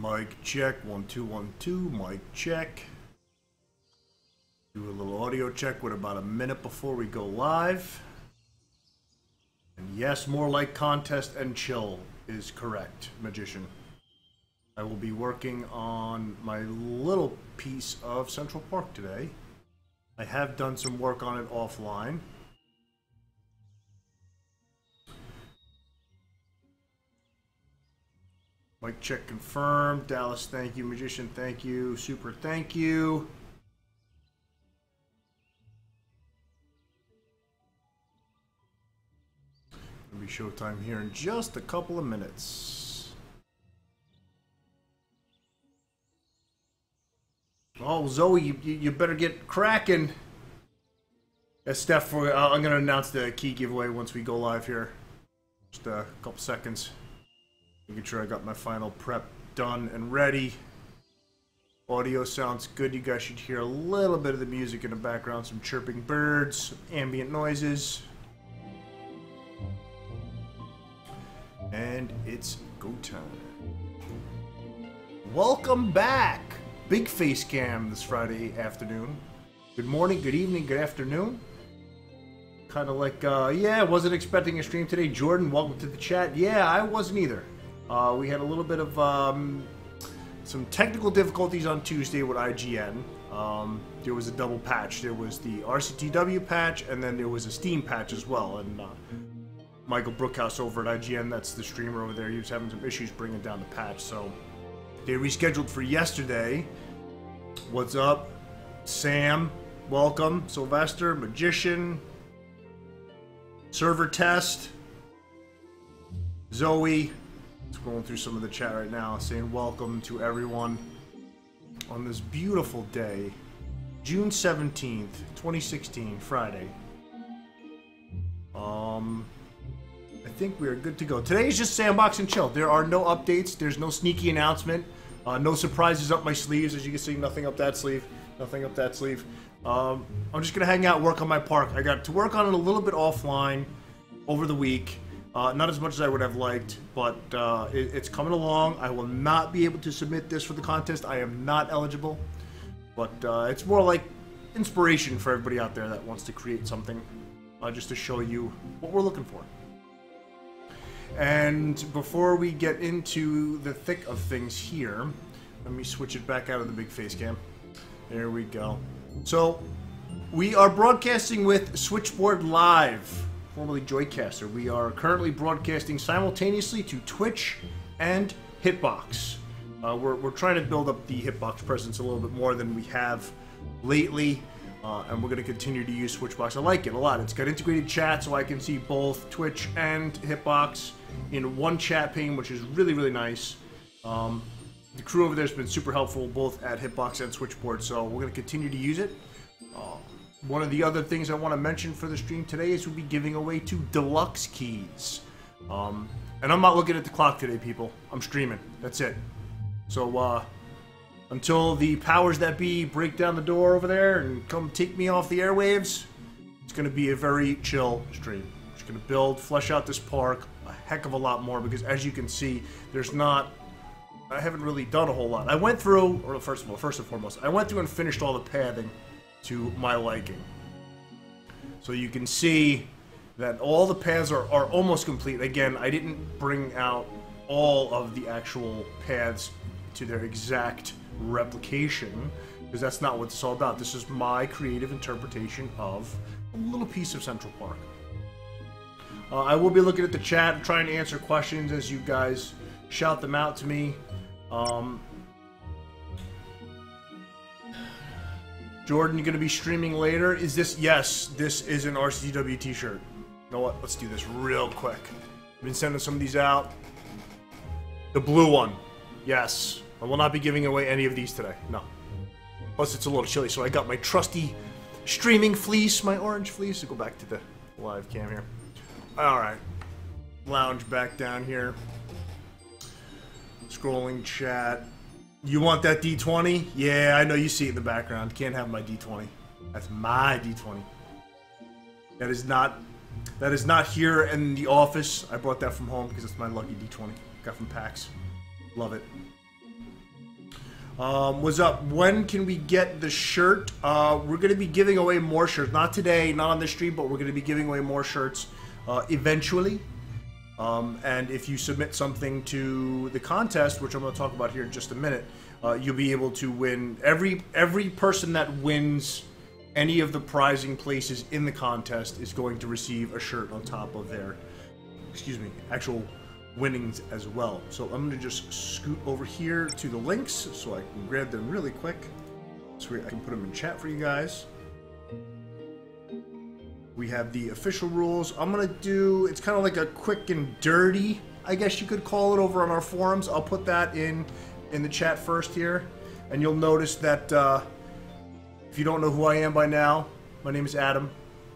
Mic check, one, two, one, two, mic check. Do a little audio check with about a minute before we go live. And yes, more like contest and chill is correct, Magician. I will be working on my little piece of Central Park today. I have done some work on it offline. Mic check confirmed. Dallas, thank you. Magician, thank you. Super, thank you. It'll be showtime here in just a couple of minutes. Oh, Zoe, you, you, better get cracking. Yeah, Steph, uh, I'm going to announce the key giveaway once we go live here. Just a couple seconds. Making sure I got my final prep done and ready. Audio sounds good. You guys should hear a little bit of the music in the background. Some chirping birds, ambient noises. And it's go time. Welcome back! Big face cam this Friday afternoon. Good morning, good evening, good afternoon. Kind of like, uh, yeah, wasn't expecting a stream today. Jordan, welcome to the chat. Yeah, I wasn't either. Uh, we had a little bit of um, some technical difficulties on Tuesday with IGN. Um, there was a double patch. There was the RCTW patch, and then there was a Steam patch as well. And uh, Michael Brookhouse over at IGN, that's the streamer over there, he was having some issues bringing down the patch. So they rescheduled for yesterday. What's up? Sam, welcome. Sylvester, Magician, Server Test, Zoe, Scrolling through some of the chat right now, saying welcome to everyone on this beautiful day, June 17th, 2016, Friday. Um, I think we are good to go. Today is just sandbox and chill. There are no updates. There's no sneaky announcement. Uh, no surprises up my sleeves. As you can see, nothing up that sleeve. Nothing up that sleeve. Um, I'm just to hang out, work on my park. I got to work on it a little bit offline over the week. Uh, not as much as I would have liked, but uh, it, it's coming along. I will not be able to submit this for the contest. I am not eligible, but uh, it's more like inspiration for everybody out there that wants to create something, uh, just to show you what we're looking for. And before we get into the thick of things here, let me switch it back out of the big face cam. There we go. So, we are broadcasting with Switchboard Live formerly Joicaster. We are currently broadcasting simultaneously to Twitch and Hitbox. Uh, we're, we're trying to build up the Hitbox presence a little bit more than we have lately, uh, and we're going to continue to use Switchbox. I like it a lot. It's got integrated chat, so I can see both Twitch and Hitbox in one chat pane, which is really, really nice. Um, the crew over there has been super helpful, both at Hitbox and Switchboard, so we're going to continue to use it. Uh, one of the other things I want to mention for the stream today is we'll be giving away two deluxe keys. Um, and I'm not looking at the clock today, people. I'm streaming. That's it. So, uh, until the powers that be break down the door over there and come take me off the airwaves, it's going to be a very chill stream. Just going to build, flesh out this park a heck of a lot more because, as you can see, there's not. I haven't really done a whole lot. I went through, or first of all, first and foremost, I went through and finished all the pathing to my liking. So you can see that all the paths are, are almost complete. Again, I didn't bring out all of the actual paths to their exact replication, because that's not what it's all about. This is my creative interpretation of a little piece of Central Park. Uh, I will be looking at the chat, trying to answer questions as you guys shout them out to me. Um, Jordan, you gonna be streaming later? Is this yes? This is an RCW T-shirt. You know what? Let's do this real quick. I've been sending some of these out. The blue one, yes. I will not be giving away any of these today. No. Plus, it's a little chilly, so I got my trusty streaming fleece, my orange fleece. To go back to the live cam here. All right, lounge back down here. Scrolling chat. You want that D20? Yeah, I know you see it in the background. Can't have my D20. That's my D20. That is not that is not here in the office. I brought that from home because it's my lucky D20. Got from PAX. Love it. Um, what's up? When can we get the shirt? Uh, we're going to be giving away more shirts. Not today, not on the stream, but we're going to be giving away more shirts uh, eventually. Um, and if you submit something to the contest, which I'm going to talk about here in just a minute, uh, you'll be able to win. Every every person that wins any of the prizing places in the contest is going to receive a shirt on top of their, excuse me, actual winnings as well. So I'm going to just scoot over here to the links so I can grab them really quick. So I can put them in chat for you guys. We have the official rules. I'm going to do, it's kind of like a quick and dirty, I guess you could call it over on our forums. I'll put that in in the chat first here. And you'll notice that uh, if you don't know who I am by now, my name is Adam.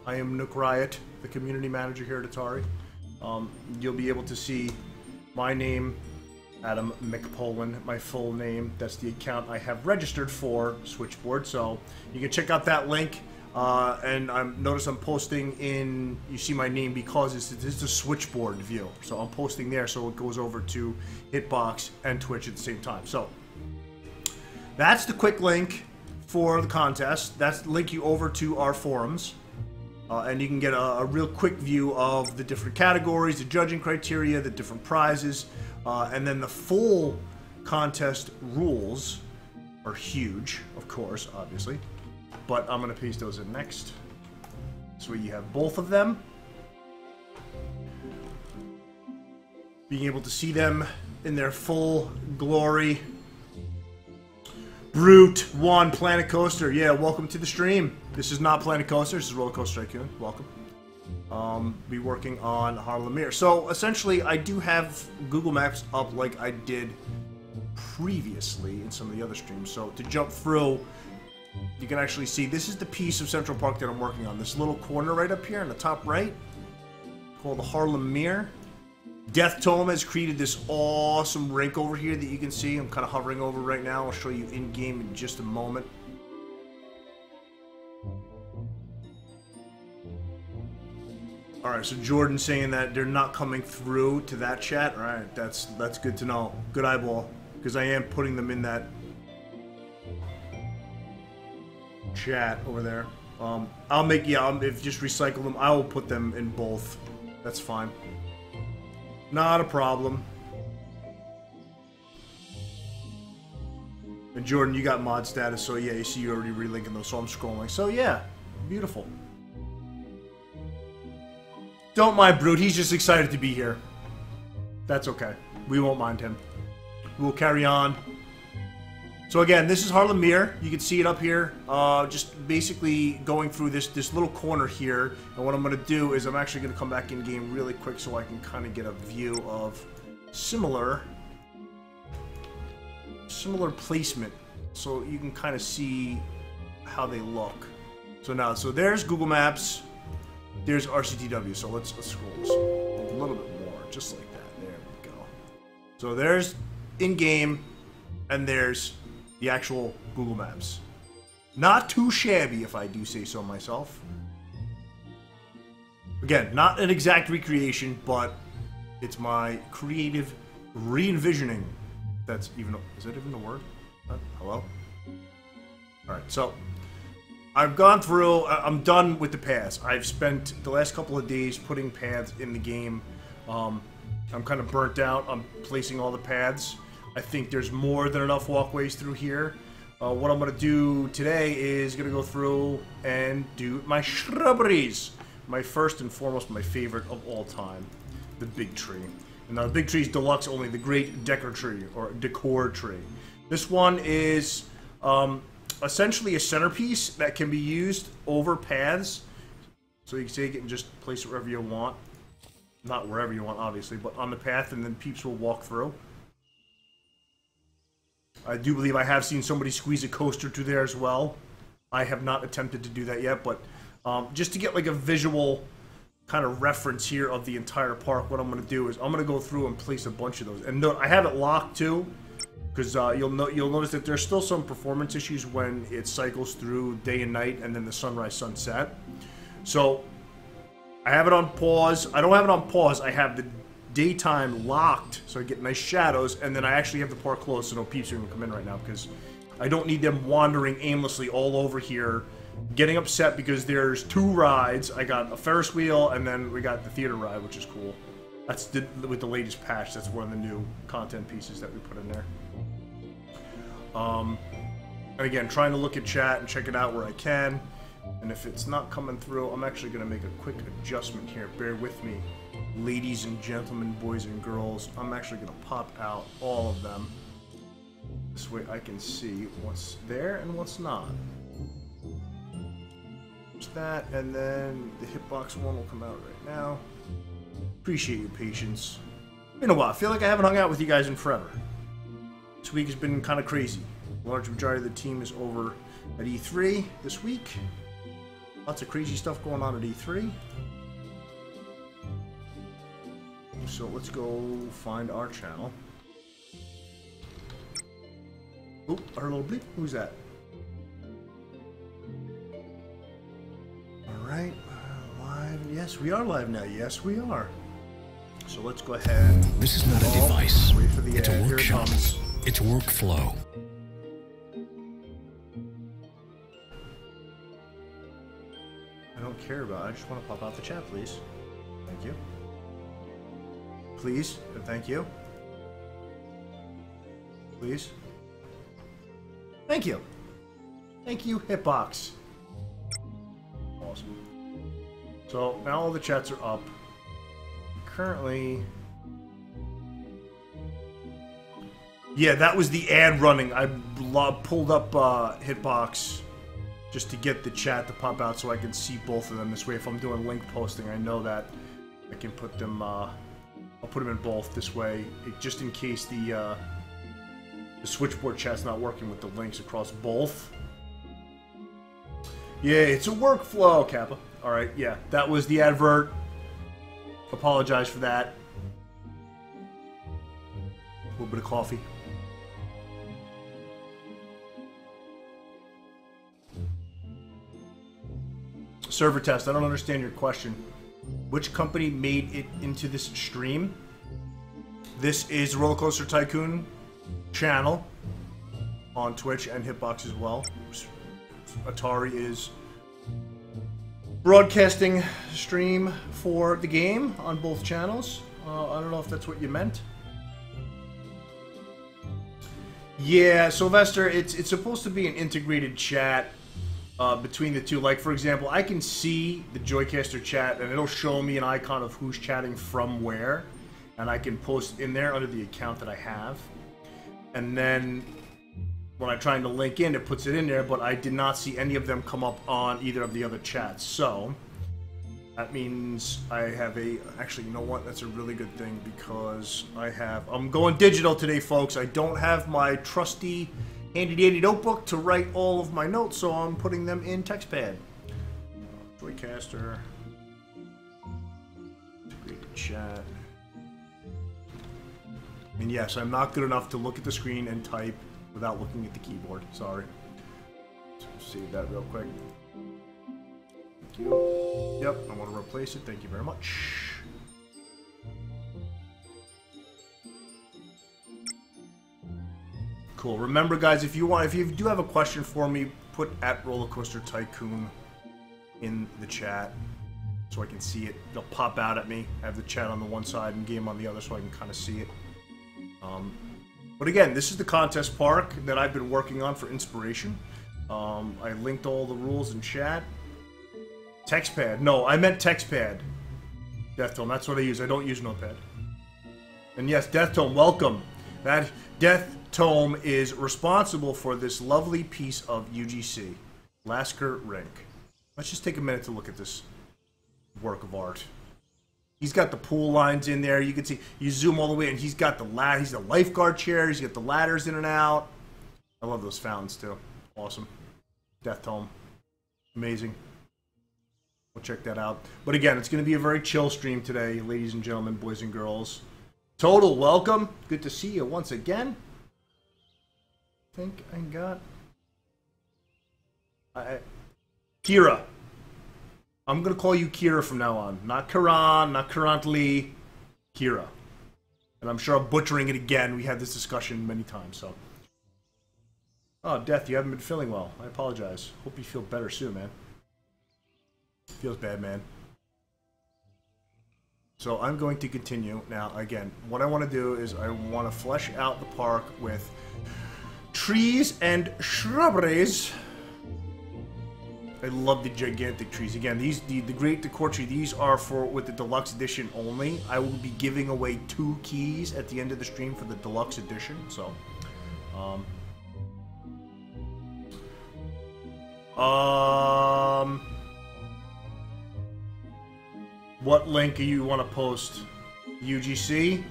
I am Nook Riot, the community manager here at Atari. Um, you'll be able to see my name, Adam McPolin, my full name. That's the account I have registered for Switchboard. So you can check out that link. Uh, and I'm notice I'm posting in. You see my name because it's, it's a switchboard view. So I'm posting there, so it goes over to Hitbox and Twitch at the same time. So that's the quick link for the contest. That's link you over to our forums. Uh, and you can get a, a, real quick view of the different categories, the judging criteria, the different prizes, uh, and then the full contest rules are huge, of course, obviously. But I'm going to paste those in next. So you have both of them. Being able to see them in their full glory Brute, one, Planet Coaster. Yeah, welcome to the stream. This is not Planet Coaster, this is Roller Coaster Tycoon. Welcome. Um, be working on Harlem Meer. So, essentially, I do have Google Maps up like I did previously in some of the other streams. So, to jump through, you can actually see this is the piece of Central Park that I'm working on. This little corner right up here in the top right, called the Harlem Meer. Death Tome has created this awesome rink over here that you can see. I'm kind of hovering over right now. I'll show you in-game in just a moment. Alright, so Jordan saying that they're not coming through to that chat. Alright, that's that's good to know. Good eyeball. Because I am putting them in that chat over there. Um, I'll make, yeah, I'll, if just recycle them, I will put them in both. That's fine. Not a problem. And Jordan, you got mod status, so yeah, you see you already relinking those, so I'm scrolling. So yeah, beautiful. Don't mind Brute, he's just excited to be here. That's okay. We won't mind him. We'll carry on. So again, this is Harlem Meer. You can see it up here. Uh, just basically going through this this little corner here. And what I'm going to do is I'm actually going to come back in game really quick so I can kind of get a view of similar similar placement. So you can kind of see how they look. So now, so there's Google Maps. There's RCTW. So let's, let's scroll a little bit more, just like that. There we go. So there's in-game, and there's the actual Google Maps. Not too shabby, if I do say so myself. Again, not an exact recreation, but it's my creative re-envisioning. That's even, is that even a word? Hello? Alright, so I've gone through, I'm done with the paths. I've spent the last couple of days putting paths in the game. Um, I'm kind of burnt out I'm placing all the paths. I think there's more than enough walkways through here. Uh, what I'm going to do today is going to go through and do my shrubberies. My first and foremost, my favorite of all time, the big tree. And now the big tree is deluxe only, the great decor tree, or decor tree. This one is um, essentially a centerpiece that can be used over paths. So you can take it and just place it wherever you want. Not wherever you want, obviously, but on the path, and then peeps will walk through. I do believe I have seen somebody squeeze a coaster through there as well. I have not attempted to do that yet, but um, just to get like a visual kind of reference here of the entire park, what I'm going to do is I'm going to go through and place a bunch of those. And note, I have it locked too, because uh, you'll no you'll notice that there's still some performance issues when it cycles through day and night and then the sunrise sunset. So I have it on pause. I don't have it on pause. I have the daytime locked so I get nice shadows, and then I actually have the park closed so no peeps are gonna come in right now because I don't need them wandering aimlessly all over here, getting upset because there's two rides. I got a Ferris wheel, and then we got the theater ride, which is cool. That's the, with the latest patch. That's one of the new content pieces that we put in there. Um, and again, trying to look at chat and check it out where I can. And if it's not coming through, I'm actually going to make a quick adjustment here. Bear with me. Ladies and gentlemen, boys and girls, I'm actually going to pop out all of them. This way I can see what's there and what's not. There's that, and then the hitbox one will come out right now. Appreciate your patience. Been a while. I feel like I haven't hung out with you guys in forever. This week has been kind of crazy. Large majority of the team is over at E3 this week. Lots of crazy stuff going on at E3. So let's go find our channel. Oop, our little bleep. Who's that? Alright, uh, live. Yes, we are live now. Yes, we are. So let's go ahead. This is not a Oh, device. wait for the It's ad. a it workshop. comes. It's workflow. I don't care about. I just want to pop out the chat, please. Thank you. Please and thank you. Please. Thank you. Thank you, Hitbox. Awesome. So now all the chats are up. Currently. Yeah, that was the ad running. I pulled up uh, Hitbox just to get the chat to pop out so I can see both of them. This way, if I'm doing link posting, I know that I can put them. Uh, I'll put them in both this way, it, just in case the uh, the switchboard chat's not working with the links across both. Yeah, it's a workflow, Kappa. All right, yeah, that was the advert. Apologize for that. A little bit of coffee. Server test. I don't understand your question. Which company made it into this stream? This is Roller Coaster Tycoon channel on Twitch and Hitbox as well. Atari is broadcasting stream for the game on both channels. Uh, I don't know if that's what you meant. Yeah, Sylvester, it's it's supposed to be an integrated chat uh, between the two. Like, for example, I can see the Joicaster chat, and it'll show me an icon of who's chatting from where, and I can post in there under the account that I have. And then when I'm trying to link in, it puts it in there, but I did not see any of them come up on either of the other chats. So that means I have a. Actually, you know what? That's a really good thing because I have. I'm going digital today, folks. I don't have my trusty handy dandy notebook to write all of my notes, so I'm putting them in TextPad. Joicaster. Integrated chat. And yes, I'm not good enough to look at the screen and type without looking at the keyboard. Sorry. Save that real quick. Thank you. Yep, I want to replace it. Thank you very much. Cool. Remember, guys, if you want, if you do have a question for me, put at Roller Coaster Tycoon in the chat so I can see it. They'll pop out at me. I have the chat on the one side and game on the other, so I can kind of see it. Um, but again, this is the contest park that I've been working on for inspiration. Um, I linked all the rules in chat. Textpad. No, I meant Textpad. Death Tome. That's what I use. I don't use Notepad. And yes, Death Tome, welcome. That Death Tome is responsible for this lovely piece of UGC, Lasker Rink. Let's just take a minute to look at this work of art. He's got the pool lines in there. You can see you zoom all the way, and he's got the He's the lifeguard chair. He's got the ladders in and out. I love those fountains too. Awesome. Death Tome. Amazing. We'll check that out. But again, it's going to be a very chill stream today, ladies and gentlemen, boys and girls. Total welcome. Good to see you once again. Think I got. I, Kira. I'm to call you Kira from now on. Not Karan, not currently. Kira. And I'm sure I'm butchering it again. We had this discussion many times, so. Oh, Death, you haven't been feeling well. I apologize. Hope you feel better soon, man. Feels bad, man. So I'm going to continue. Now, again, what I want to do is I want to flesh out the park with trees and shrubberies. I love the gigantic trees. Again, these the, the great decor tree, these are for with the deluxe edition only. I will be giving away two keys at the end of the stream for the deluxe edition. So, um, um, what link do you want to post? UGC?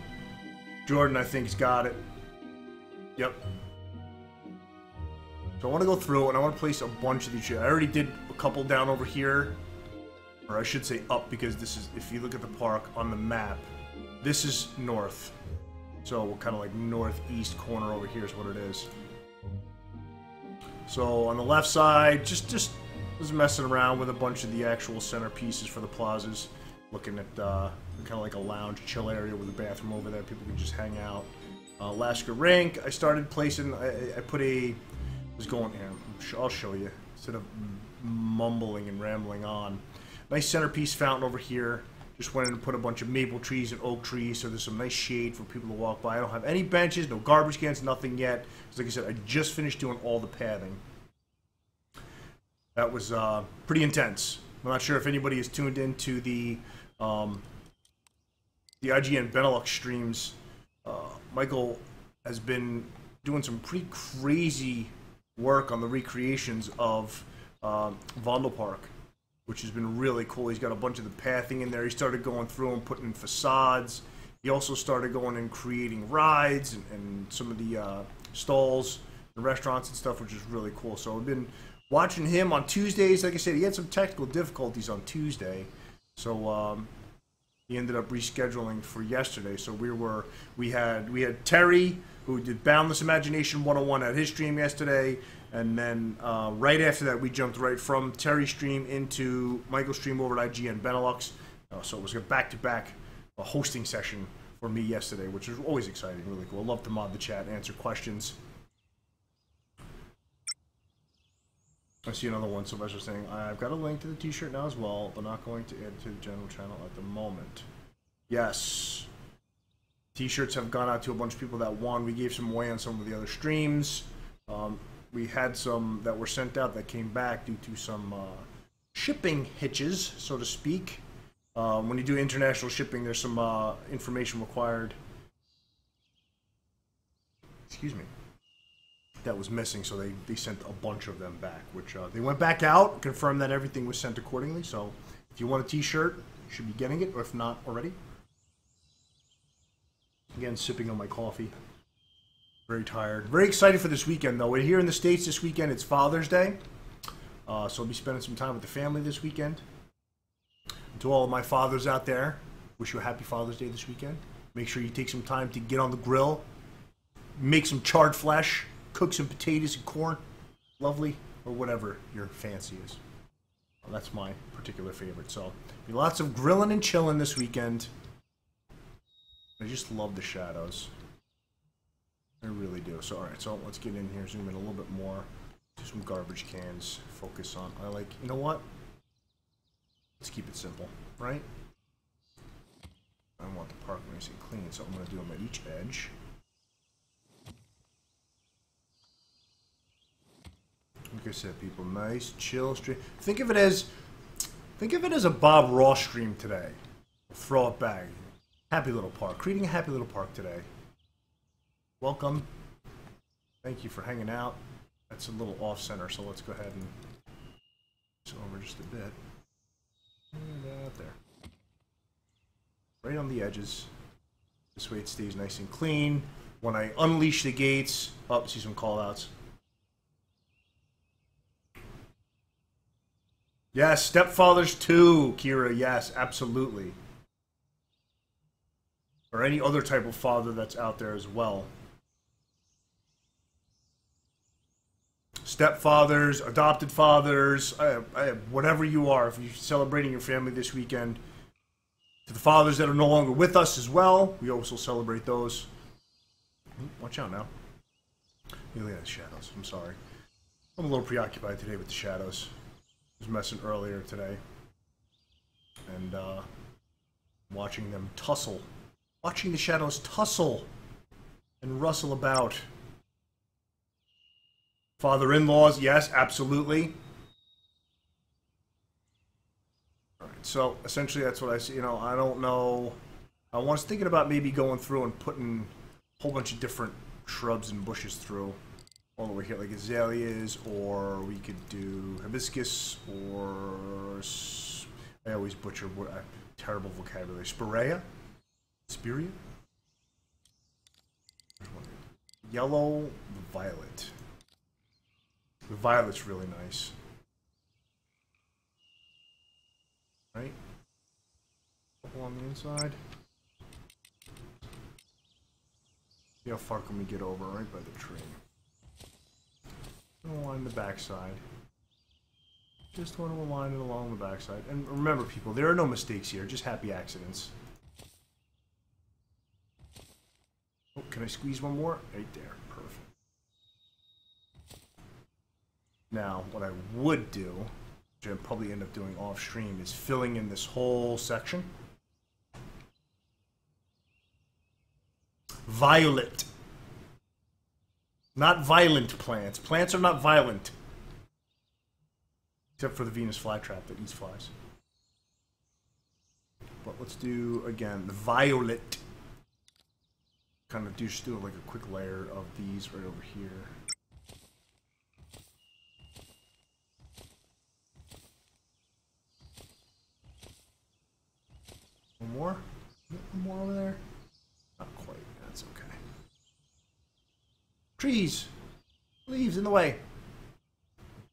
Jordan, I think, has got it. Yep. So I want to go through and I want to place a bunch of these. I already did a couple down over here. Or I should say up because this is, if you look at the park on the map, this is north. So we're kind of like northeast corner over here is what it is. So on the left side, just just was messing around with a bunch of the actual centerpieces for the plazas. Looking at uh, kind of like a lounge chill area with a bathroom over there. People can just hang out. Uh, Alaska Rink, I started placing, I, I put a, was going here, I'll show you, instead of mumbling and rambling on. Nice centerpiece fountain over here. Just went in and put a bunch of maple trees and oak trees so there's some nice shade for people to walk by. I don't have any benches, no garbage cans, nothing yet. Because like I said, I just finished doing all the pathing. That was uh, pretty intense. I'm not sure if anybody is tuned into the um, the IGN Benelux streams. Uh, Michael has been doing some pretty crazy work on the recreations of um, Vondelpark which has been really cool. He's got a bunch of the pathing in there. He started going through and putting in facades. He also started going and creating rides and, and some of the uh, stalls, the restaurants and stuff, which is really cool. So I've been watching him on Tuesdays. Like I said, he had some technical difficulties on Tuesday, so um, he ended up rescheduling for yesterday. So we were we had we had Terry who did Boundless Imagination 101 at his stream yesterday. And then uh, right after that, we jumped right from Terry Stream into Michael's Stream over at IGN Benelux. Uh, so it was a back-to-back uh, hosting session for me yesterday, which was always exciting, really cool. I love to mod the chat and answer questions. I see another one. Sylvester saying, I've got a link to the t-shirt now as well, but not going to add to the general channel at the moment. Yes. T-shirts have gone out to a bunch of people that won. We gave some away on some of the other streams. Um, we had some that were sent out that came back due to some uh, shipping hitches, so to speak. Um, when you do international shipping, there's some uh, information required. Excuse me. That was missing, so they, they sent a bunch of them back, which uh, they went back out, confirmed that everything was sent accordingly. So if you want a t shirt, you should be getting it, or if not already. Again, sipping on my coffee. Very tired. Very excited for this weekend, though. We're here in the States this weekend. It's Father's Day. Uh, so I'll be spending some time with the family this weekend. And to all of my fathers out there, wish you a happy Father's Day this weekend. Make sure you take some time to get on the grill, make some charred flesh, cook some potatoes and corn. Lovely. Or whatever your fancy is. Well, that's my particular favorite. So, be lots of grilling and chilling this weekend. I just love the shadows. I really do. So, all right, so let's get in here, zoom in a little bit more. Do some garbage cans. Focus on, I like, you know what? Let's keep it simple, right? I want the park nice and clean, so I'm going to do them at each edge. Like I said, people, nice, chill stream. Think of it as, think of it as a Bob Ross stream today. Throw it back. Happy little park. Creating a happy little park today welcome. Thank you for hanging out. That's a little off center, so let's go ahead and zoom over just a bit. And uh, out there. Right on the edges. This way it stays nice and clean. When I unleash the gates, oh, see some callouts. Yes, Stepfathers 2, Kira. Yes, absolutely. Or any other type of father that's out there as well. stepfathers, adopted fathers, I, I, whatever you are, if you're celebrating your family this weekend, To the fathers that are no longer with us as well, we also celebrate those. Hmm, watch out now. Look at the shadows. I'm sorry. I'm a little preoccupied today with the shadows. I was messing earlier today. And, uh, watching them tussle. Watching the shadows tussle and rustle about. Father in laws, yes, absolutely. Alright, so essentially that's what I see. You know, I don't know. I was thinking about maybe going through and putting a whole bunch of different shrubs and bushes through all the way here, like azaleas, or we could do hibiscus, or I always butcher what terrible vocabulary. Spirea, Spirea, yellow, violet. The violet's really nice, right? Couple on the inside. See how far can we get over? Right by the tree. Along the backside. Just want to align it along the backside. And remember, people, there are no mistakes here, just happy accidents. Oh, can I squeeze one more? Right there. Perfect. Now, what I would do, which I'd probably end up doing off stream, is filling in this whole section. Violet. Not violent plants. Plants are not violent. Except for the Venus flytrap that eats flies. But let's do, again, the violet. Kind of do, just do like a quick layer of these right over here. One more? One more over there? Not quite. That's okay. Trees! Leaves in the way.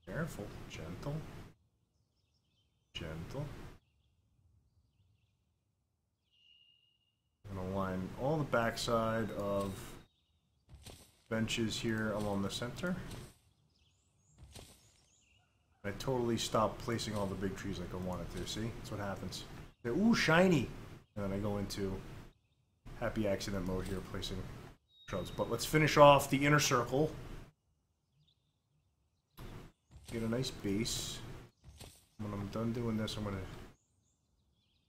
Careful. Gentle. Gentle. Going to line all the backside of benches here along the center. I totally stopped placing all the big trees like I wanted to. See? That's what happens. They're, ooh, shiny! And then I go into happy accident mode here, placing shrubs. But let's finish off the inner circle. Get a nice base. When I'm done doing this, I'm going to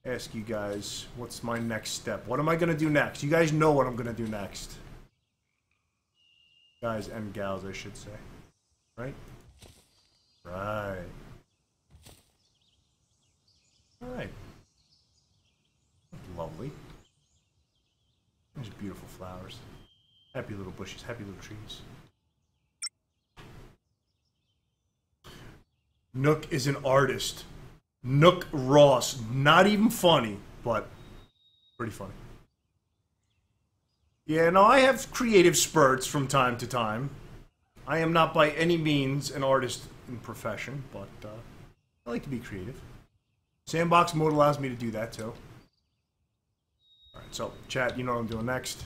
ask you guys what's my next step. What am I going to do next? You guys know what I'm going to do next. Guys and gals, I should say. Right? Right. Alright. Lovely. These beautiful flowers. Happy little bushes, happy little trees. Nook is an artist. Nook Ross. Not even funny, but pretty funny. Yeah, no, I have creative spurts from time to time. I am not by any means an artist in profession, but uh, I like to be creative. Sandbox mode allows me to do that too. Alright, so chat, you know what I'm doing next.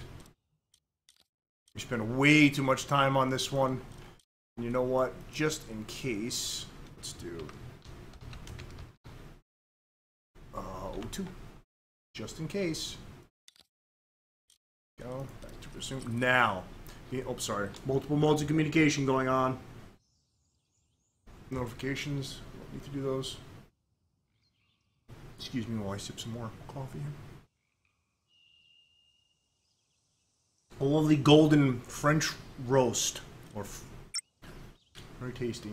We spent way too much time on this one. And you know what? Just in case, let's do uh, O2. Just in case. Go back to resume. Now. Oh, sorry. Multiple modes of communication going on. Notifications. Don't need to do those. Excuse me while I sip some more coffee. A lovely golden French roast. Or very tasty.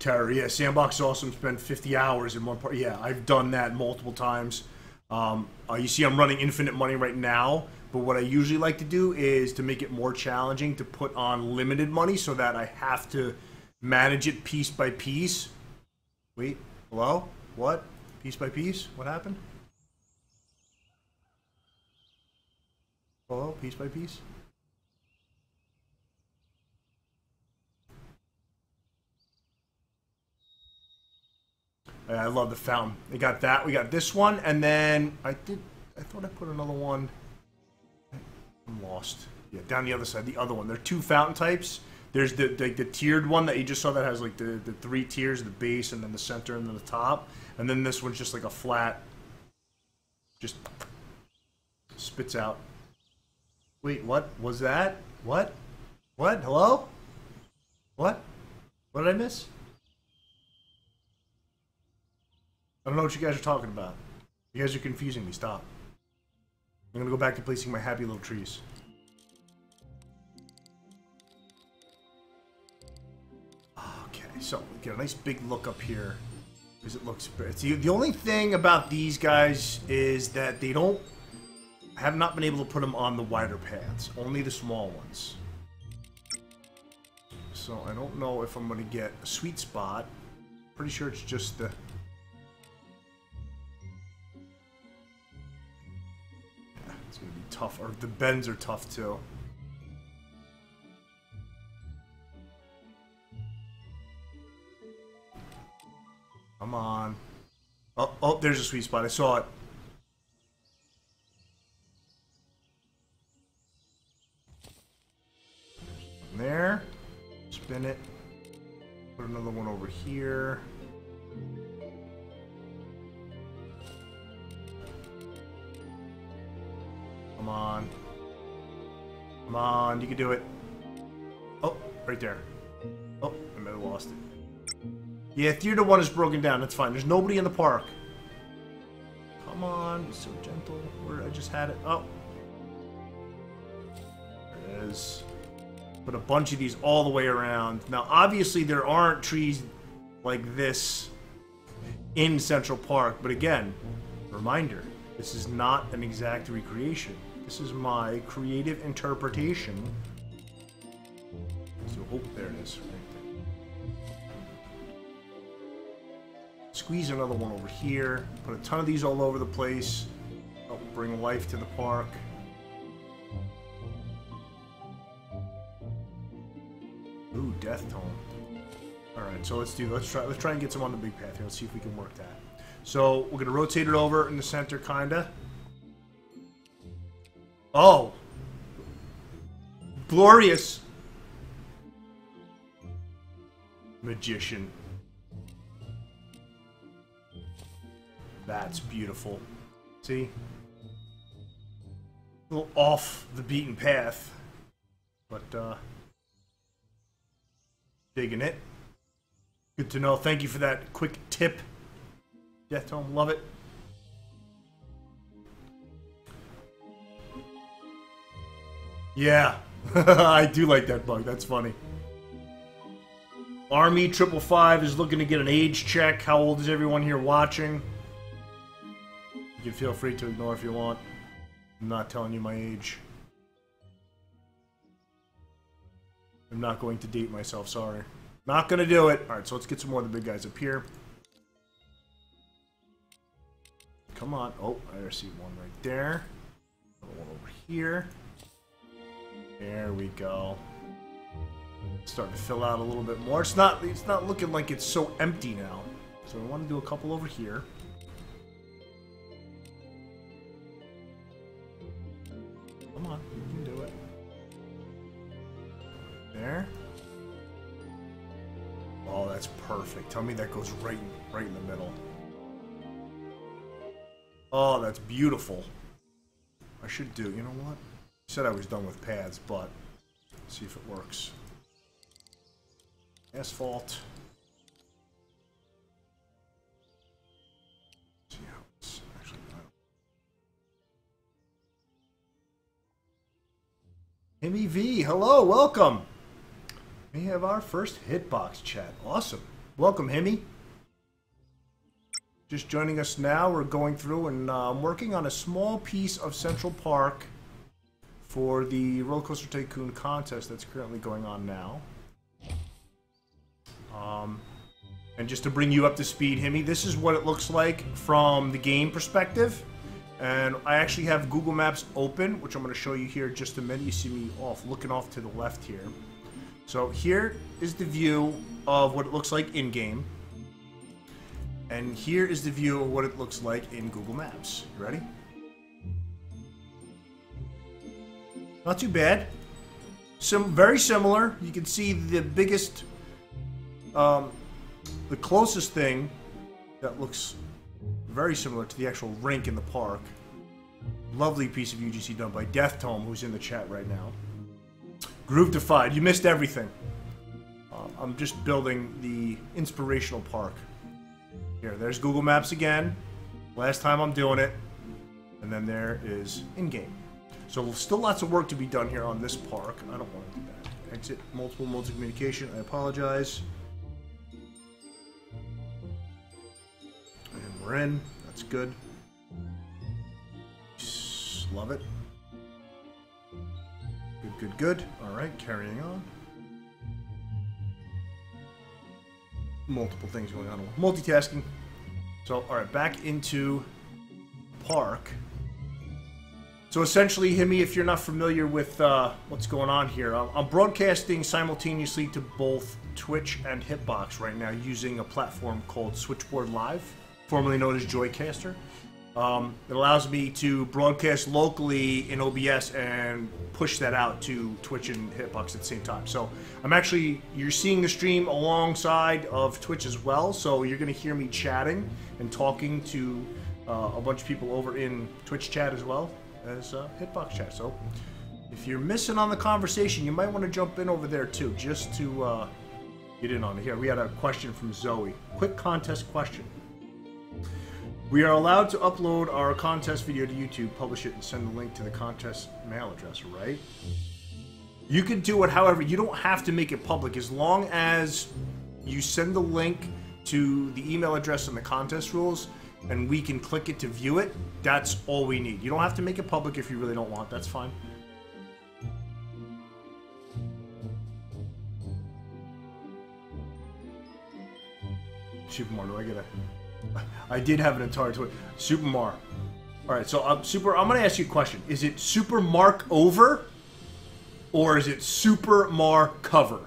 Terror, yeah, Sandbox Awesome spent 50 hours in one part. Yeah, I've done that multiple times. Um, uh, you see, I'm running infinite money right now, but what I usually like to do is to make it more challenging to put on limited money so that I have to manage it piece by piece. Wait, hello? What? Piece by piece? What happened? Hello, piece by piece. Uh, I love the fountain. We got that. We got this one, and then I did. I thought I put another one. I'm lost. Yeah, down the other side, the other one. There are two fountain types. There's the like the tiered one that you just saw that has like the, the three tiers, the base and then the center and then the top. And then this one's just like a flat just spits out. Wait, what was that? What? What? Hello? What? What did I miss? I don't know what you guys are talking about. You guys are confusing me. Stop. I'm gonna go back to placing my happy little trees. Okay, so get a nice big look up here because it looks. The, the only thing about these guys is that they don't have not been able to put them on the wider paths, only the small ones. So I don't know if I'm going to get a sweet spot. Pretty sure it's just the... tough. Or the bends are tough too. Come on. Oh, oh, there's a sweet spot. I saw it. there. Spin it. Put another one over here. Come on. Come on, you can do it. Oh, right there. Oh, I might have lost it. Yeah, theater one is broken down. That's fine. There's nobody in the park. Come on, so gentle. Where I just had it. Oh. There it is. Put a bunch of these all the way around. Now, obviously, there aren't trees like this in Central Park, but again, reminder, this is not an exact recreation. This is my creative interpretation. So, oh, there it is. Squeeze another one over here. Put a ton of these all over the place. Help bring life to the park. Ooh, death tone. All right, so let's do. Let's try. Let's try and get some on the big path here. Let's see if we can work that. So we're gonna rotate it over in the center, kinda. Oh, glorious magician. That's beautiful. See? A little off the beaten path. But, uh, Digging it. Good to know. Thank you for that quick tip. Death Tome, love it. Yeah, I do like that bug. That's funny. Army Triple Five is looking to get an age check. How old is everyone here watching? You can feel free to ignore if you want. I'm not telling you my age. I'm not going to date myself, sorry. Not gonna do it. Alright, so let's get some more of the big guys up here. Come on. Oh, I see one right there. Another one over here. There we go. Starting to fill out a little bit more. It's not it's not looking like it's so empty now. So we want to do a couple over here. Come on, you can do it. There. Oh, that's perfect. Tell me that goes right, right in the middle. Oh, that's beautiful. I should do, you know what? Said I was done with pads, but see if it works. Asphalt. Himmy V, hello, welcome. We have our first hitbox chat. Awesome. Welcome, Hemi. Just joining us now, we're going through and I'm working on a small piece of Central Park for the Roller Coaster Tycoon contest that's currently going on now. Um, and just to bring you up to speed, Hemi, this is what it looks like from the game perspective. And I actually have Google Maps open, which I'm going to show you here just a minute. You see me off, looking off to the left here. So here is the view of what it looks like in-game. And here is the view of what it looks like in Google Maps. You ready? Not too bad. sim very similar. You can see the biggest, um, the closest thing that looks very similar to the actual rink in the park. Lovely piece of UGC done by Death Tome, who's in the chat right now. Groove Defied. You missed everything. Uh, I'm just building the inspirational park. Here, there's Google Maps again. Last time I'm doing it. And then there is in-game. So still lots of work to be done here on this park. I don't want to do that. Exit multiple modes of communication. I apologize. And we're in. That's good. Love it. Good, good, good. All right, carrying on. Multiple things going on. Multitasking. So, all right, back into park. So essentially, Himmy, if you're not familiar with uh, what's going on here, I'm broadcasting simultaneously to both Twitch and Hitbox right now using a platform called Switchboard Live, formerly known as Joicaster. Um, it allows me to broadcast locally in OBS and push that out to Twitch and Hitbox at the same time. So I'm actually, you're seeing the stream alongside of Twitch as well. So you're going to hear me chatting and talking to uh, a bunch of people over in Twitch chat as well as uh, Hitbox chat. So if you're missing on the conversation, you might want to jump in over there too, just to uh, get in on it. Here, we had a question from Zoe. Quick contest question. We are allowed to upload our contest video to YouTube, publish it, and send the link to the contest mail address, right? You can do it however, you don't have to make it public as long as you send the link to the email address and the contest rules and we can click it to view it, that's all we need. You don't have to make it public if you really don't want, that's fine. Super Mario, do I get a... I did have an entire toy. Super Mar. Alright, so um, Super, I'm going to ask you a question. Is it Super Mark over? Or is it Super Mar cover?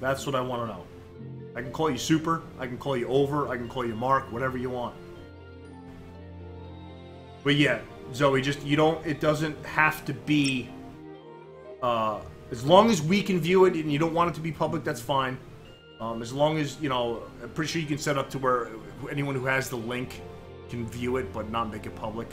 That's what I want to know. I can call you Super, I can call you Over, I can call you Mark, whatever you want. But yeah, Zoe, just, you don't, it doesn't have to be, uh, as long as we can view it and you don't want it to be public, that's fine. Um, as long as, you know, I'm pretty sure you can set up to where anyone who has the link can view it but not make it public.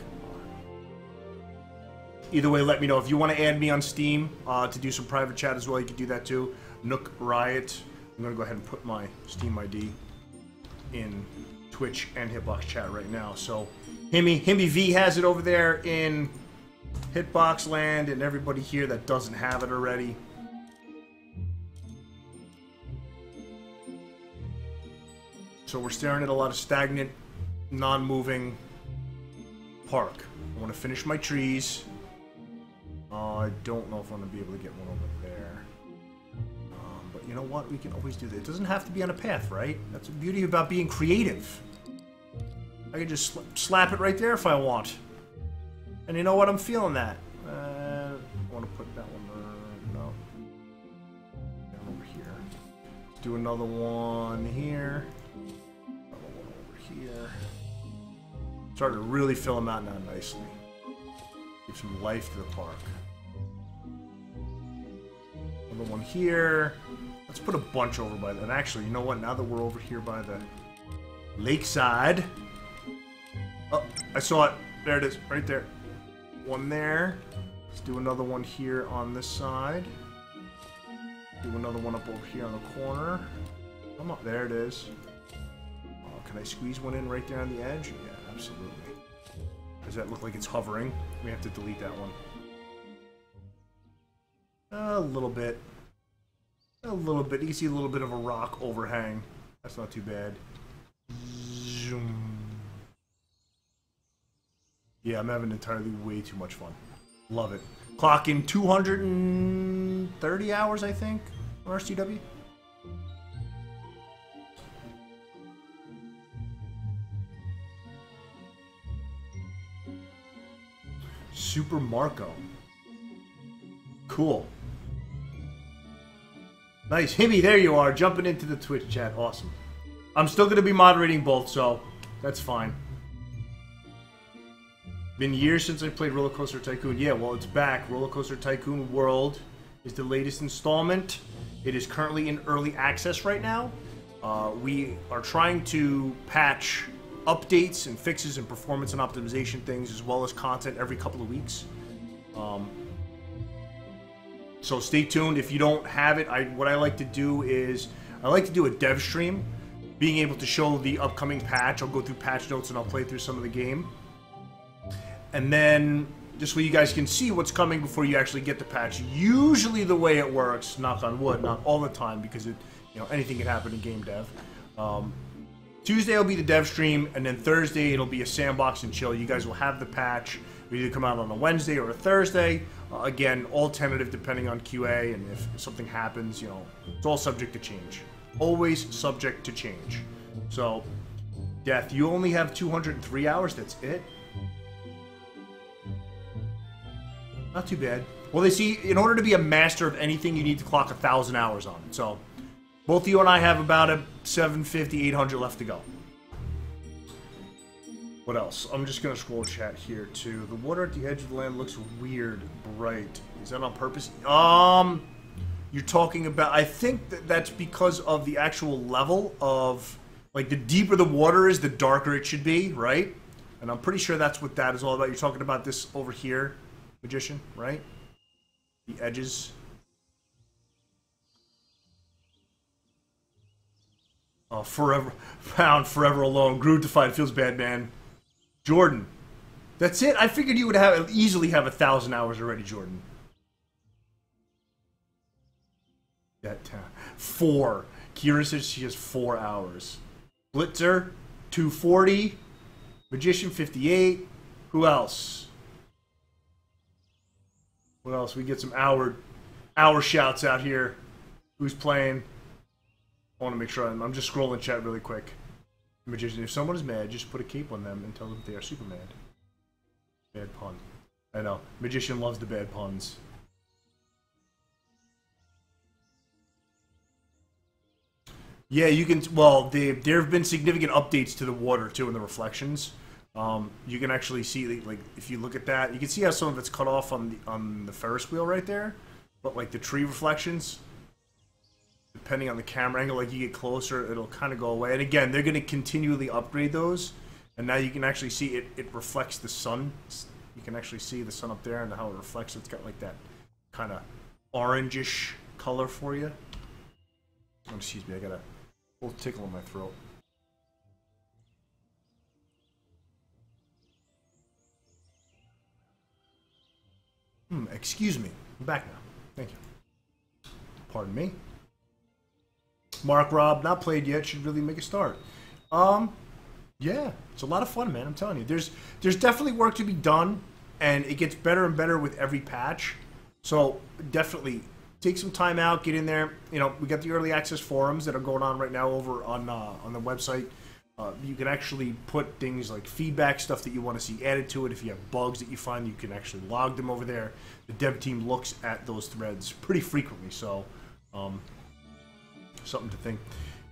Either way, let me know. If you want to add me on Steam uh, to do some private chat as well, you can do that too. Nook Riot. I'm to go ahead and put my Steam ID in Twitch and Hitbox chat right now. So, Himmy, Himmy V has it over there in Hitbox land, and everybody here that doesn't have it already. So we're staring at a lot of stagnant, non-moving park. I want to finish my trees. Uh, I don't know if I'm going to be able to get one over. But you know what? We can always do that. It doesn't have to be on a path, right? That's the beauty about being creative. I can just sl slap it right there if I want. And you know what? I'm feeling that. Uh, I want to put that one there. No. Down over here. Let's do another one here here. Starting to really fill them out now nicely. Give some life to the park. Another one here. Let's put a bunch over by that. Actually, you know what? Now that we're over here by the lakeside. Oh, I saw it. There it is. Right there. One there. Let's do another one here on this side. Do another one up over here on the corner. Come up. There it is. Oh, can I squeeze one in right there on the edge? Yeah, absolutely. Does that look like it's hovering? We have to delete that one. A little bit. A little bit. You can see a little bit of a rock overhang. That's not too bad. Zoom. Yeah, I'm having entirely way too much fun. Love it. Clocking 230 hours, I think, on RCTW. Super Marco. Cool. Nice. Himmy, there you are, jumping into the Twitch chat. Awesome. I'm still going to be moderating both, so that's fine. Been years since I played Roller Coaster Tycoon. Yeah, well, it's back. Roller Coaster Tycoon World is the latest installment. It is currently in early access right now. Uh, we are trying to patch updates and fixes and performance and optimization things as well as content every couple of weeks. Um, so stay tuned. If you don't have it, I what I like to do is I like to do a dev stream, being able to show the upcoming patch. I'll go through patch notes and I'll play through some of the game. And then just so you guys can see what's coming before you actually get the patch. Usually the way it works, knock on wood, not all the time because it, you know, anything can happen in game dev. Um, Tuesday will be the dev stream, and then Thursday it'll be a sandbox and chill. You guys will have the patch. It'll either come out on a Wednesday or a Thursday. Uh, again, all tentative depending on QA, and if something happens, you know, it's all subject to change. Always subject to change. So, Death, you only have 203 hours. That's it. Not too bad. Well, they see, in order to be a master of anything, you need to clock a thousand hours on it. So, both you and I have about a 750, 800 left to go. What else? I'm just gonna scroll chat here too. The water at the edge of the land looks weird, bright. Is that on purpose? Um, you're talking about. I think that that's because of the actual level of, like, the deeper the water is, the darker it should be, right? And I'm pretty sure that's what that is all about. You're talking about this over here, magician, right? The edges. Oh, forever found, forever alone. Groot to fight. Feels bad, man. Jordan. That's it. I figured you would have easily have a thousand hours already, Jordan. That time. Four. Kira says she has four hours. Blitzer, 240. Magician, 58. Who else? What else? We get some hour, hour shouts out here. Who's playing? I want to make sure I'm, I'm just scrolling chat really quick. Magician, if someone is mad, just put a cape on them and tell them they are super mad. Bad pun. I know. Magician loves the bad puns. Yeah, you can. Well, they, there have been significant updates to the water too, in the reflections. Um, you can actually see, like, if you look at that, you can see how some of it's cut off on the on the Ferris wheel right there. But like the tree reflections, depending on the camera angle, like you get closer, it'll kind of go away. And again, they're going to continually upgrade those. And now you can actually see it, it reflects the sun. You can actually see the sun up there and how it reflects. It's got like that kind of orangish color for you. Oh, excuse me, I got a little tickle in my throat. Hmm, excuse me. I'm back now. Thank you. Pardon me. Mark Rob, not played yet, should really make a start. Um, yeah, it's a lot of fun, man. I'm telling you, there's there's definitely work to be done, and it gets better and better with every patch. So definitely take some time out, get in there. You know, we got the early access forums that are going on right now over on uh, on the website. Uh, you can actually put things like feedback stuff that you want to see added to it. If you have bugs that you find, you can actually log them over there. The dev team looks at those threads pretty frequently, so um, something to think.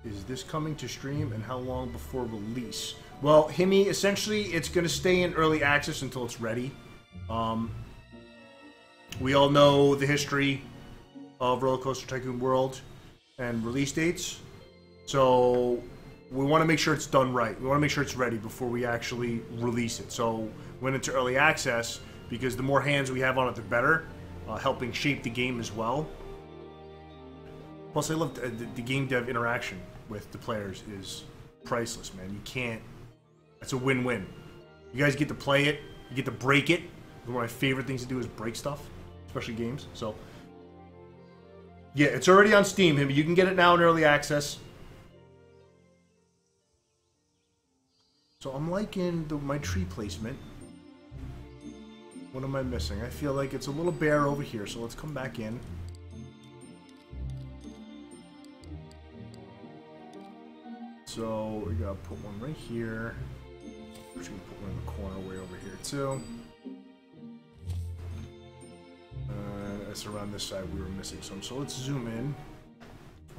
Is this coming to stream and how long before release? Well, Himi, essentially it's going to stay in early access until it's ready. Um, we all know the history of Roller Coaster Tycoon World and release dates. So we want to make sure it's done right. We want to make sure it's ready before we actually release it. So when it's early access because the more hands we have on it, the better, uh, helping shape the game as well. Plus, I love the, the, game dev interaction with the players is priceless, man. You can't. That's a win-win. You guys get to play it. You get to break it. One of my favorite things to do is break stuff, especially games. So, yeah, it's already on Steam. You can get it now in early access. So I'm liking the, my tree placement. What am I missing? I feel like it's a little bare over here, so let's come back in. So we gotta put one right here. We're just gonna put one in the corner way over here too. Uh, that's around this side we were missing some. So let's zoom in.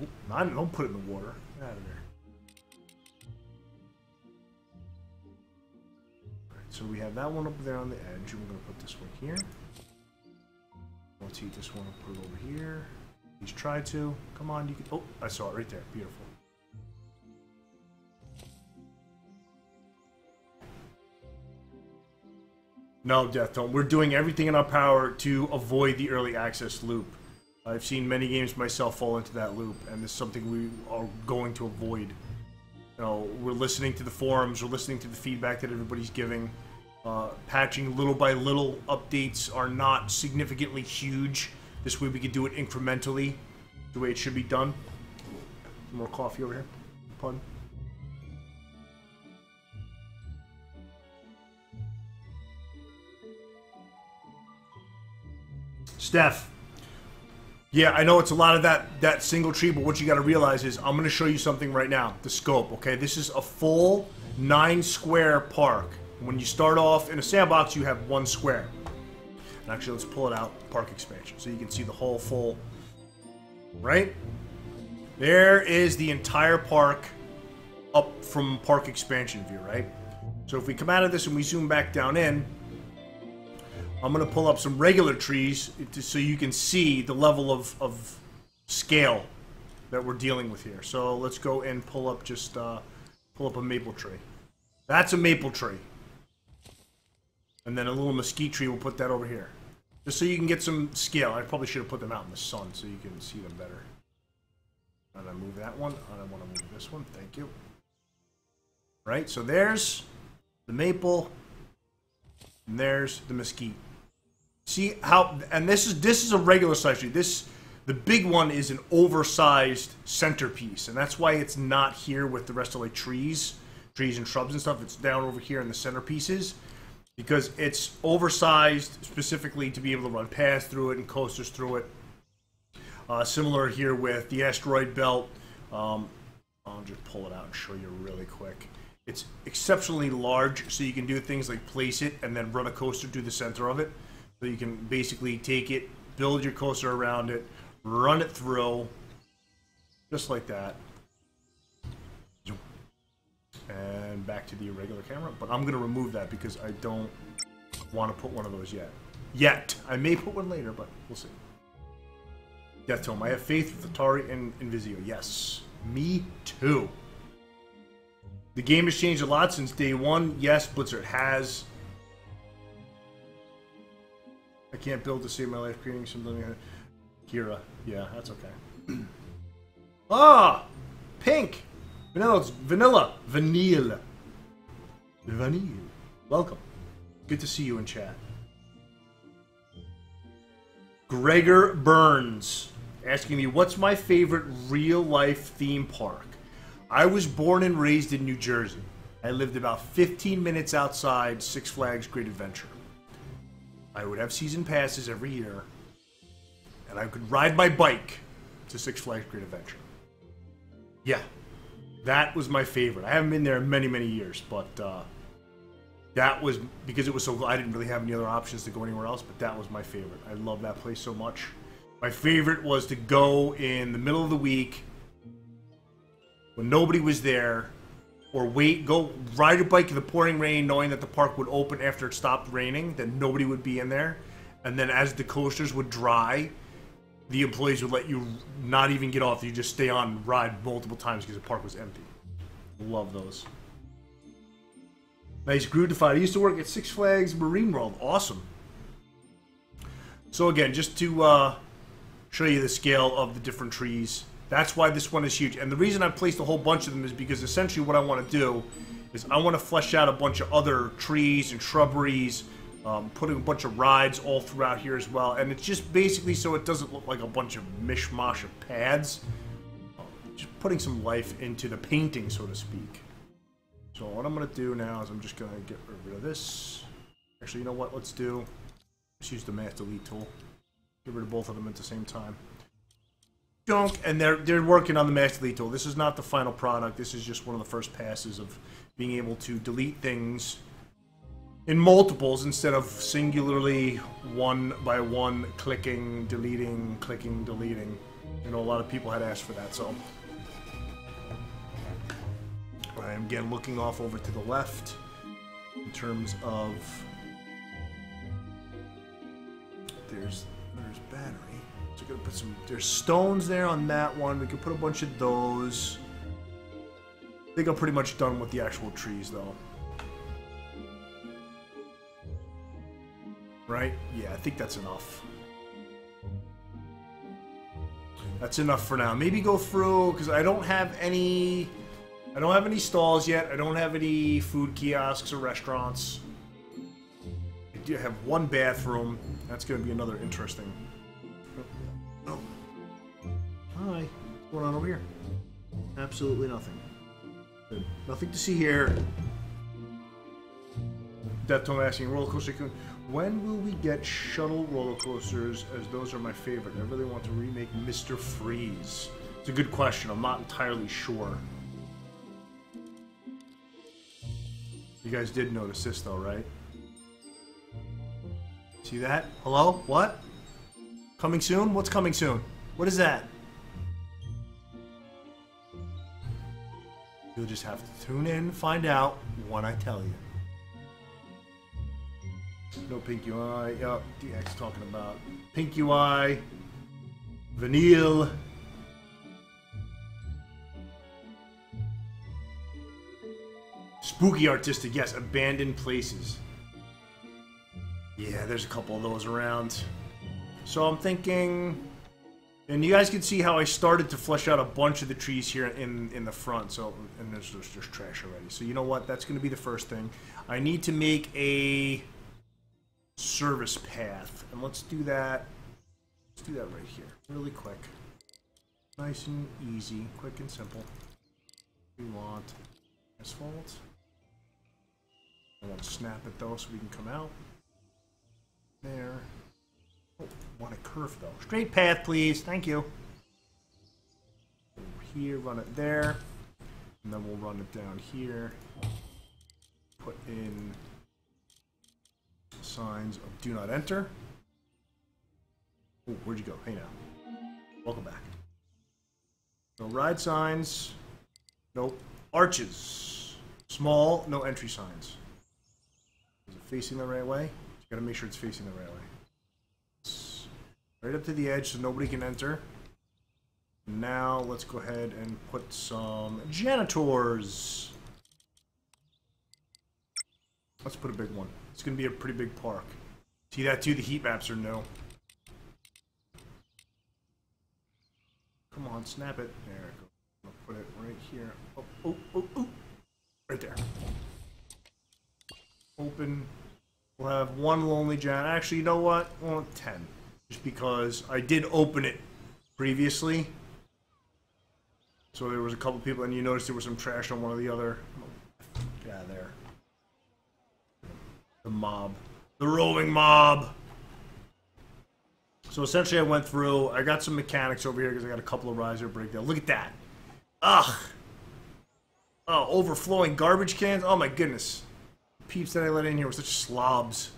Oh, not, don't put it in the water. Get out of there. so we have that one up there on the edge. We're gonna put this one here. Let's heat this one. Put it over here. He's tried to. Come on, you can. Oh, I saw it right there. Beautiful. No, Death Tone. We're doing everything in our power to avoid the early access loop. I've seen many games myself fall into that loop, and it's something we are going to avoid. You know, we're listening to the forums, we're listening to the feedback that everybody's giving. Uh, patching little by little updates are not significantly huge. This way we can do it incrementally, the way it should be done. More coffee over here. Pardon. Steph. Yeah, I know it's a lot of that that single tree, but what you got to realize is I'm going to show you something right now. The scope, okay? This is a full nine square park. When you start off in a sandbox, you have one square. And actually, let's pull it out, park expansion, so you can see the whole full. Right? There is the entire park up from park expansion view, right? So if we come out of this and we zoom back down in, I'm going to pull up some regular trees to, so you can see the level of, of scale that we're dealing with here. So let's go and pull up just uh, pull up a maple tree. That's a maple tree. And then a little mesquite tree, we'll put that over here. Just so you can get some scale. I probably should have put them out in the sun so you can see them better. And I move that one. I want to move this one. Thank you. Right, so there's the maple, and there's the mesquite. See how, and this is this is a regular size tree. This, the big one is an oversized centerpiece, and that's why it's not here with the rest of like trees, trees and shrubs and stuff. It's down over here in the centerpieces because it's oversized specifically to be able to run paths through it and coasters through it. Uh, similar here with the asteroid belt. Um, I'll just pull it out and show you really quick. It's exceptionally large, so you can do things like place it and then run a coaster through the center of it. So you can basically take it, build your coaster around it, run it through, just like that. And back to the irregular camera. But I'm going to remove that because I don't want to put one of those yet. Yet. I may put one later, but we'll see. Death Tome. I have faith with Atari and Nvizzio. Yes. Me too. The game has changed a lot since day one. Yes, Blizzard has. I can't build to save my life creating something. Kira. Yeah, that's okay. ah! Pink! Vanilla. Vanilla. Vanille. Vanille. Welcome. Good to see you in chat. Gregor Burns asking me, what's my favorite real life theme park? I was born and raised in New Jersey. I lived about 15 minutes outside Six Flags Great Adventure. I would have season passes every year, and I could ride my bike to Six Flags Great Adventure. Yeah, that was my favorite. I haven't been there in many, many years, but uh, that was because it was so. I didn't really have any other options to go anywhere else, but that was my favorite. I love that place so much. My favorite was to go in the middle of the week when nobody was there or wait, go ride your bike in the pouring rain, knowing that the park would open after it stopped raining, that nobody would be in there, and then as the coasters would dry, the employees would let you not even get off. You just stay on ride multiple times because the park was empty. Love those. Nice fight. I used to work at Six Flags Marine World. Awesome. So again, just to uh, show you the scale of the different trees. That's why this one is huge. And the reason I placed a whole bunch of them is because essentially what I want to do is I want to flesh out a bunch of other trees and shrubberies, um, putting a bunch of rides all throughout here as well. And it's just basically so it doesn't look like a bunch of mishmash of pads. Just putting some life into the painting, so to speak. So what I'm going to do now is I'm just going to get rid of this. Actually, you know what? Let's do... Let's use the Math Delete tool. Get rid of both of them at the same time junk, and they're they're working on the Master Delete tool. This is not the final product. This is just one of the first passes of being able to delete things in multiples instead of singularly one by one clicking, deleting, clicking, deleting. You know, a lot of people had asked for that, so I am again looking off over to the left in terms of there's So we're gonna put some. There's stones there on that one. We could put a bunch of those. I think I'm pretty much done with the actual trees, though. Right? Yeah, I think that's enough. That's enough for now. Maybe go through because I don't have any. I don't have any stalls yet. I don't have any food kiosks or restaurants. I do have one bathroom. That's going to be another interesting. Hi. What's going on over here? Absolutely nothing. Nothing to see here. Death Tone asking roller coaster. Kun- When will we get shuttle roller coasters? As those are my favorite. I really want to remake Mr. Freeze. It's a good question. I'm not entirely sure. You guys did notice this though, right? See that? Hello? What? Coming soon? What's coming soon? What is that? You'll just have to tune in find out when I tell you. No pink UI. Yup, DX talking about pink UI, vanille. Spooky artistic, yes. Abandoned places. Yeah, there's a couple of those around. So I'm thinking, and you guys can see how I started to flush out a bunch of the trees here in in the front. So and there's, there's just trash already. So you know what? That's going to be the first thing. I need to make a service path, and let's do that. Let's do that right here, really quick, nice and easy, quick and simple. We want asphalt. I want to snap it though, so we can come out. There. Want a curve though. Straight path, please. Thank you. Over here, run it there. And then we'll run it down here. Put in signs of do not enter. Where'd you go? Hey now. Welcome back. No ride signs. Nope. Arches. Small, no entry signs. Is it facing the right way? You gotta make sure it's facing the right way. Right up to the edge so nobody can enter. Now let's go ahead and put some janitors. Let's put a big one. It's gonna be a pretty big park. See that too? The heat maps are no. Come on, snap it. There it goes. I'll put it right here. Oh, oh, oh, oh. Right there. Open. We'll have one lonely jan. Actually, you know what? Well, ten. Just because I did open it previously. So there was a couple people, and you noticed there was some trash on one of the other. Of there. The mob. The rolling mob. So essentially, I went through. I got some mechanics over here because I got a couple of riser breakdown. Look at that. Ugh. Oh, overflowing garbage cans. Oh my goodness. Peeps that I let in here were such slobs.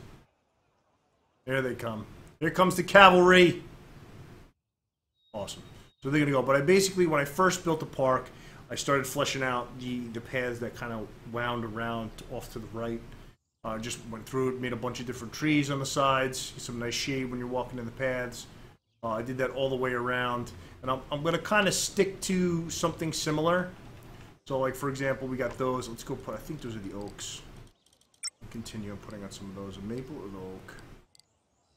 There they come. Here comes the cavalry. Awesome. So they're gonna go. But I basically, when I first built the park, I started fleshing out the the paths that kind of wound around off to the right. Uh, just went through it, made a bunch of different trees on the sides, some nice shade when you're walking in the paths. Uh, I did that all the way around, and I'm, I'm going to kind of stick to something similar. So, like for example, we got those. Let's go put. I think those are the oaks. Continue putting on some of those. A maple or oak?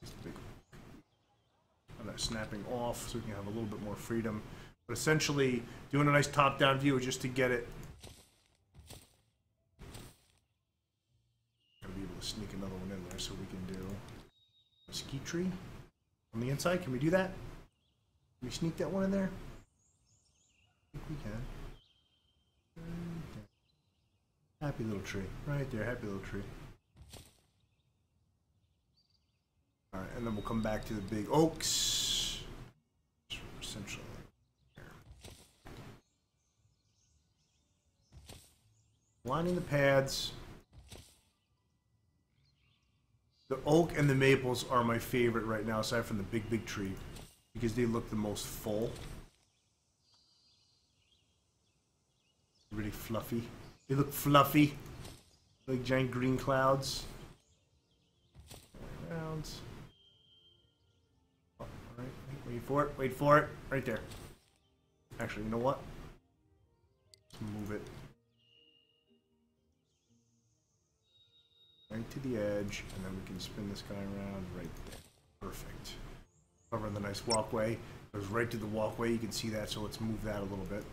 It's the big and that snapping off so we can have a little bit more freedom. But essentially, doing a nice top-down view just to get it Gotta be able to sneak another one in there so we can do a ski tree on the inside. Can we do that? Can we sneak that one in there? I think we can. Happy little tree. Right there, happy little tree. Alright, and then we'll come back to the big oaks. Essentially. Lining the pads. The oak and the maples are my favorite right now, aside from the big, big tree, because they look the most full. Really fluffy. They look fluffy, like giant green clouds. Wait for it. Wait for it. Right there. Actually, you know what? Let's move it. Right to the edge, and then we can spin this guy around right there. Perfect. Covering the nice walkway. Goes right to the walkway. You can see that, so let's move that a little bit.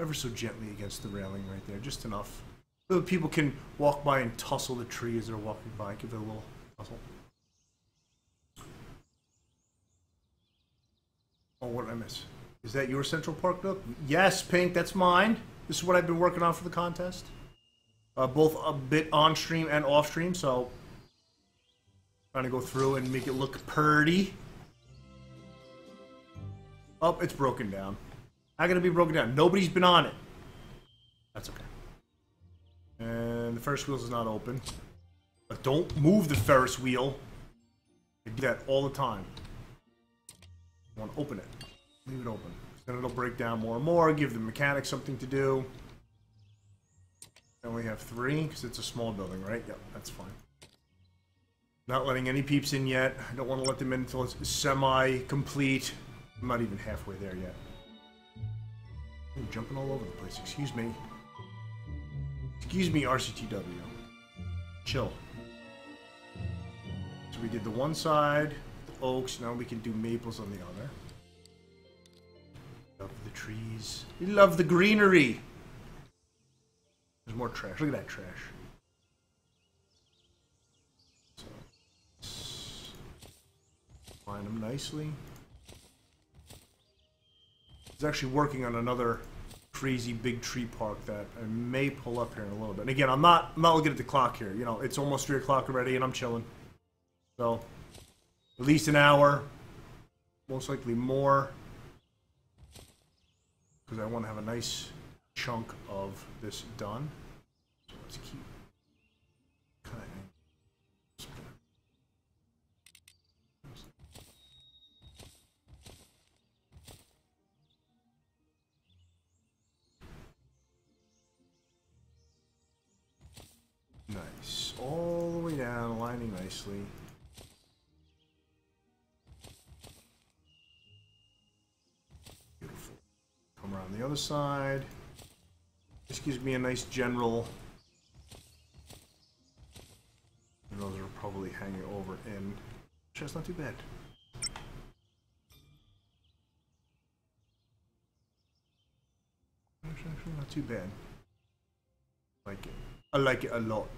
Ever so gently against the railing right there, just enough. So people can walk by and tussle the tree as they're walking by. Give it a little tussle. Oh, what did I miss? Is that your Central Park nook? Yes, Pink, that's mine. This is what I've been working on for the contest. Uh, both a bit on stream and off stream, so trying to go through and make it look pretty. Oh, it's broken down. Not gonna be broken down. Nobody's been on it. That's okay. And the Ferris wheel is not open. But don't move the Ferris wheel. I do that all the time. I want to open it. Leave it open. Then it'll break down more and more, give the mechanics something to do. And we have three, because it's a small building, right? Yep, that's fine. Not letting any peeps in yet. I don't want to let them in until it's semi-complete. I'm not even halfway there yet. I'm jumping all over the place. Excuse me. Excuse me, RCTW. Chill. So we did the one side, the oaks. Now we can do maples on the other. Love the trees. We love the greenery. There's more trash. Look at that trash. So, line them nicely. He's actually working on another crazy big tree park that I may pull up here in a little bit. And again, I'm not I'm not looking at the clock here. You know, it's almost three o'clock already, and I'm chilling. So, at least an hour, most likely more, because I want to have a nice chunk of this done. So let's keep All the way down, aligning nicely. Beautiful. Come around the other side. This gives me a nice general. And those are probably hanging over in. That's not too bad. Actually not too bad. Like it. I like it a lot.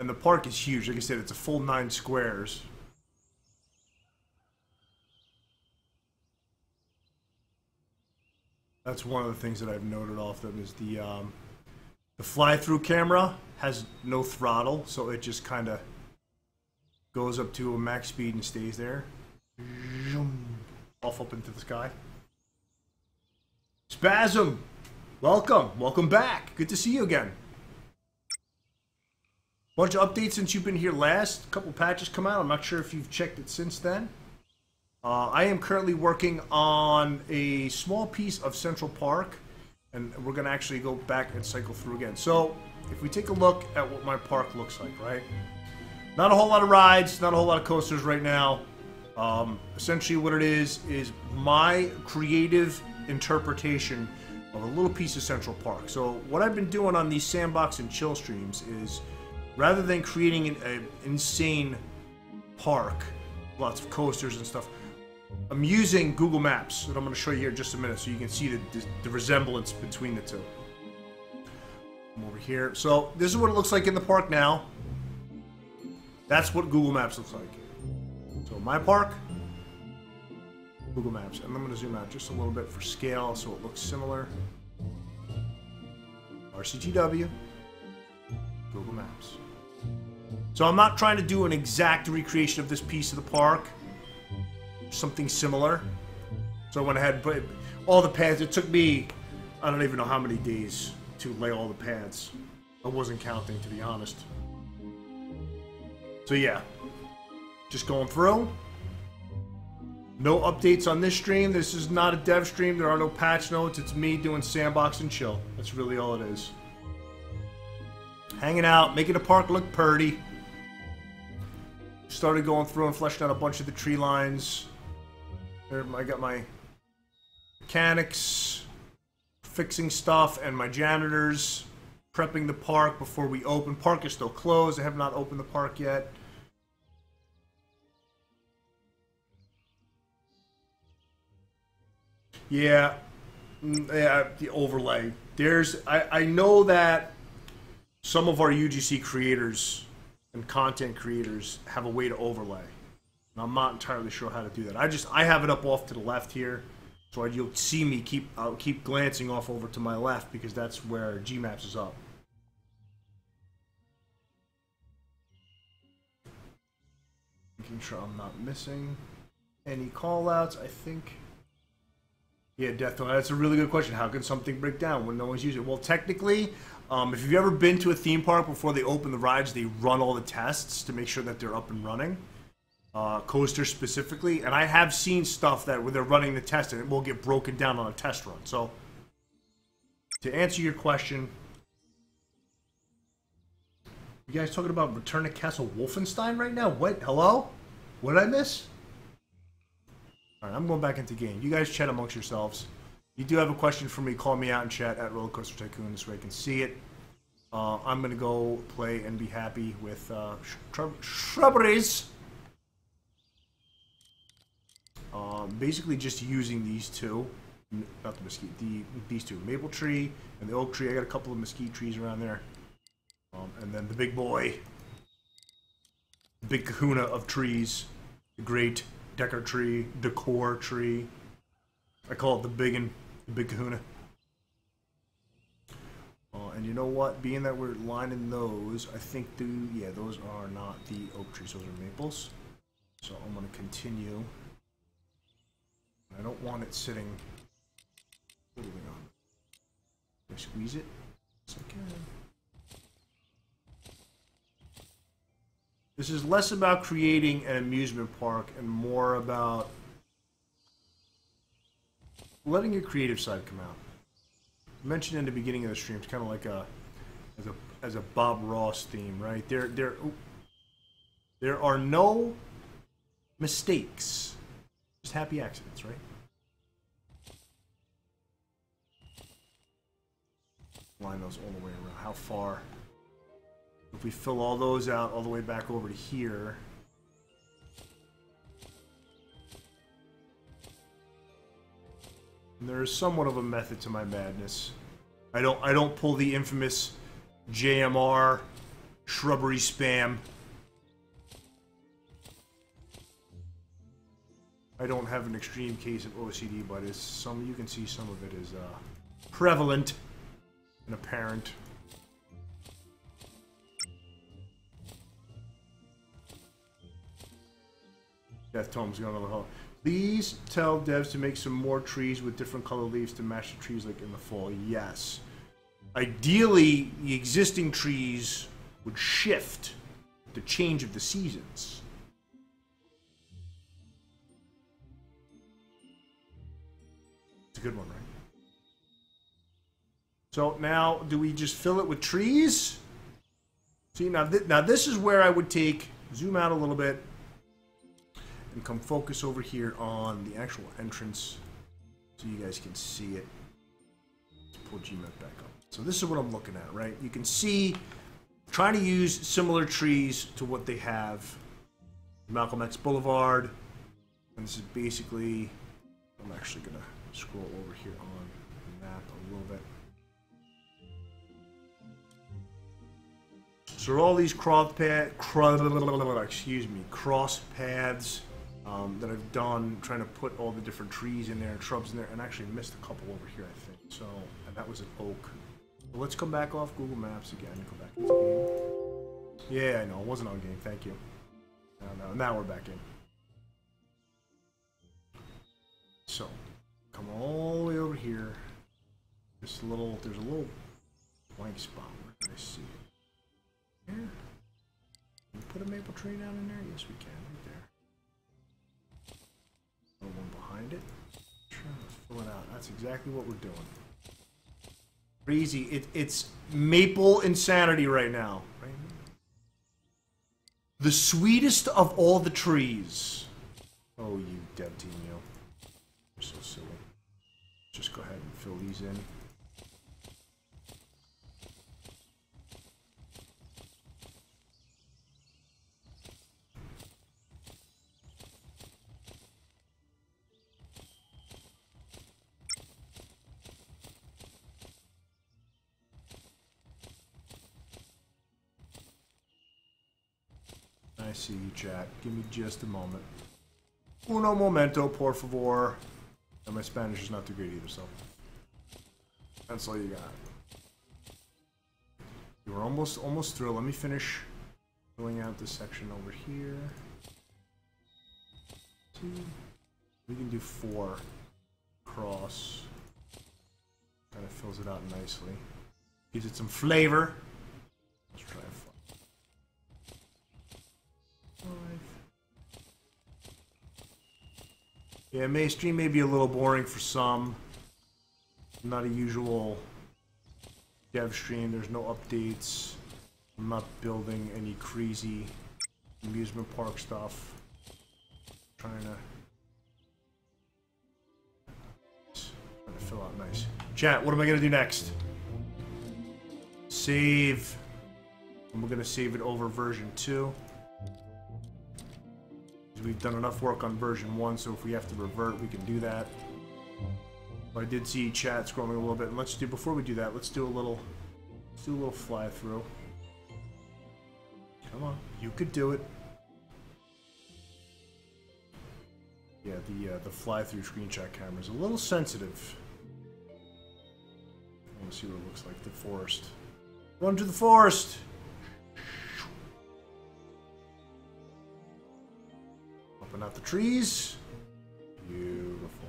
And the park is huge. Like I said, it's a full nine squares. That's one of the things that I've noted off them is the um, the fly-through camera has no throttle, so it just kind of goes up to a max speed and stays there. Off up into the sky. Spasm! Welcome, welcome back. Good to see you again. Bunch of updates since you've been here last. A couple patches come out. I'm not sure if you've checked it since then. Uh, I am currently working on a small piece of Central Park, and we're going to actually go back and cycle through again. So, if we take a look at what my park looks like, right? Not a whole lot of rides, not a whole lot of coasters right now. Um, essentially, what it is is my creative interpretation of a little piece of Central Park. So, what I've been doing on these sandbox and chill streams is rather than creating an, an insane park, lots of coasters and stuff, I'm using Google Maps that I'm going to show you here in just a minute so you can see the, the, the resemblance between the two. I'm over here. So this is what it looks like in the park now. That's what Google Maps looks like. So my park, Google Maps. And I'm going to zoom out just a little bit for scale so it looks similar. RCTW, Google Maps. So I'm not trying to do an exact recreation of this piece of the park something similar. So I went ahead and put all the pads. It took me, I don't even know how many days to lay all the pads. I wasn't counting, to be honest. So yeah, just going through. No updates on this stream. This is not a dev stream. There are no patch notes. It's me doing sandbox and chill. That's really all it is. hanging out, making the park look purty. Started going through and fleshing out a bunch of the tree lines. There, I got my mechanics fixing stuff and my janitors prepping the park before we open. Park is still closed. I have not opened the park yet. Yeah, mm, yeah, the overlay. There's, I, I know that some of our UGC creators and content creators have a way to overlay. And I'm not entirely sure how to do that. I just, I have it up off to the left here. So you'll see me keep, I'll keep glancing off over to my left because that's where Gmaps is up. Making sure I'm not missing any callouts. I think. Yeah, Death That's a really good question. How can something break down when no one's using it? Well, technically, um, if you've ever been to a theme park before they open the rides, they run all the tests to make sure that they're up and running. Uh, coasters specifically, and I have seen stuff that where they're running the test and it will get broken down on a test run. So, to answer your question, you guys talking about Return to Castle Wolfenstein right now? What? Hello? What did I miss? All right, I'm going back into game. You guys chat amongst yourselves. You do have a question for me, call me out in chat at Rollercoaster Tycoon. This way I can see it. Uh, I'm going to go play and be happy with uh, shrub shrubberies. Um, basically just using these two. Not the mesquite, the, these two. Maple tree and the oak tree. I got a couple of mesquite trees around there. Um, and then the big boy. The big kahuna of trees. The great Decker tree, decor tree. I call it the big and big kahuna. Uh, and you know what? Being that we're lining those, I think the yeah, those are not the oak trees, those are maples. So I'm gonna continue. I don't want it sitting on. I squeeze it? Yes, I can. This is less about creating an amusement park and more about letting your creative side come out. I mentioned in the beginning of the stream, it's kind of like a as a as a Bob Ross theme, right? There there there are no mistakes, just happy accidents, right? Line those all the way around. How far? If we fill all those out all the way back over to here, there is somewhat of a method to my madness. I don't I don't pull the infamous JMR shrubbery spam. I don't have an extreme case of OCD, but it's some you can see some of it is uh, prevalent and apparent. Death Tome's going on the hole. Please tell devs to make some more trees with different color leaves to match the trees like in the fall. Yes. Ideally, the existing trees would shift the change of the seasons. It's a good one, right? So now, do we just fill it with trees? See, now, th now this is where I would take, zoom out a little bit, and come focus over here on the actual entrance so you guys can see it. Let's pull GMap back up. So this is what I'm looking at, right? You can see, trying to use similar trees to what they have. Malcolm X Boulevard. And this is basically, I'm actually to scroll over here on the map a little bit. So all these cross pad, excuse me, cross paths um, that I've done trying to put all the different trees in there and shrubs in there, and actually missed a couple over here, I think. So, and that was an oak. But let's come back off Google Maps again and go back into game. Yeah, I know, it wasn't on game, thank you. No, no, now we're back in. So, come all the way over here. This little, there's a little blank spot. Where can I see it? Here? Can we put a maple tree down in there? Yes, we can. One behind it. Trying to fill it out. That's exactly what we're doing. Crazy. It, it's maple insanity right now. The sweetest of all the trees. Oh, you dev team, you. You're so silly. Just go ahead and fill these in. See you, chat. Give me just a moment. Uno momento, por favor. And my Spanish is not too great either, so. That's all you got. You were almost almost through. Let me finish filling out this section over here. Two. We can do four cross. Kind of fills it out nicely. Gives it some flavor. Let's try. Yeah, May stream may be a little boring for some. Not a usual dev stream. There's no updates. I'm not building any crazy amusement park stuff. Trying to trying to fill out nice. Chat, what am I gonna do next? Save. We're gonna save it over version 2. We've done enough work on version 1, so if we have to revert, we can do that. But I did see chat scrolling a little bit, and let's do, before we do that, let's do a little, let's do a little fly through. Come on, you could do it. Yeah, the uh, the fly through screenshot camera is a little sensitive. I want to see what it looks like. The forest. Run to the forest! Open out the trees. Beautiful.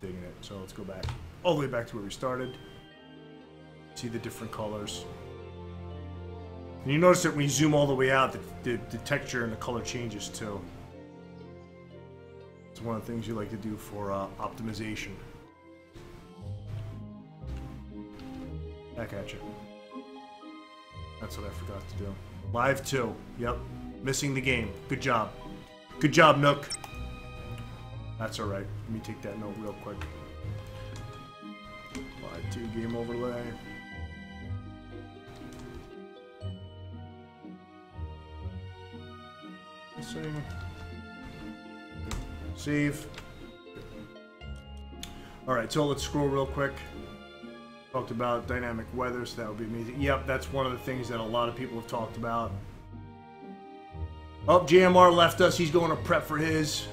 Digging it. So let's go back all the way back to where we started. See the different colors. And you notice that when you zoom all the way out, the, the, the texture and the color changes too. It's one of the things you like to do for uh, optimization. Back at you. That's what I forgot to do. Live 2. Yep. Missing the game. Good job. Good job, Nook. That's alright. Let me take that note real quick. Live 2 game overlay. Save. Alright, so let's scroll real quick. Talked about dynamic weather, so that would be amazing. Yep, that's one of the things that a lot of people have talked about. Oh, JMR left us. He's going to prep for his.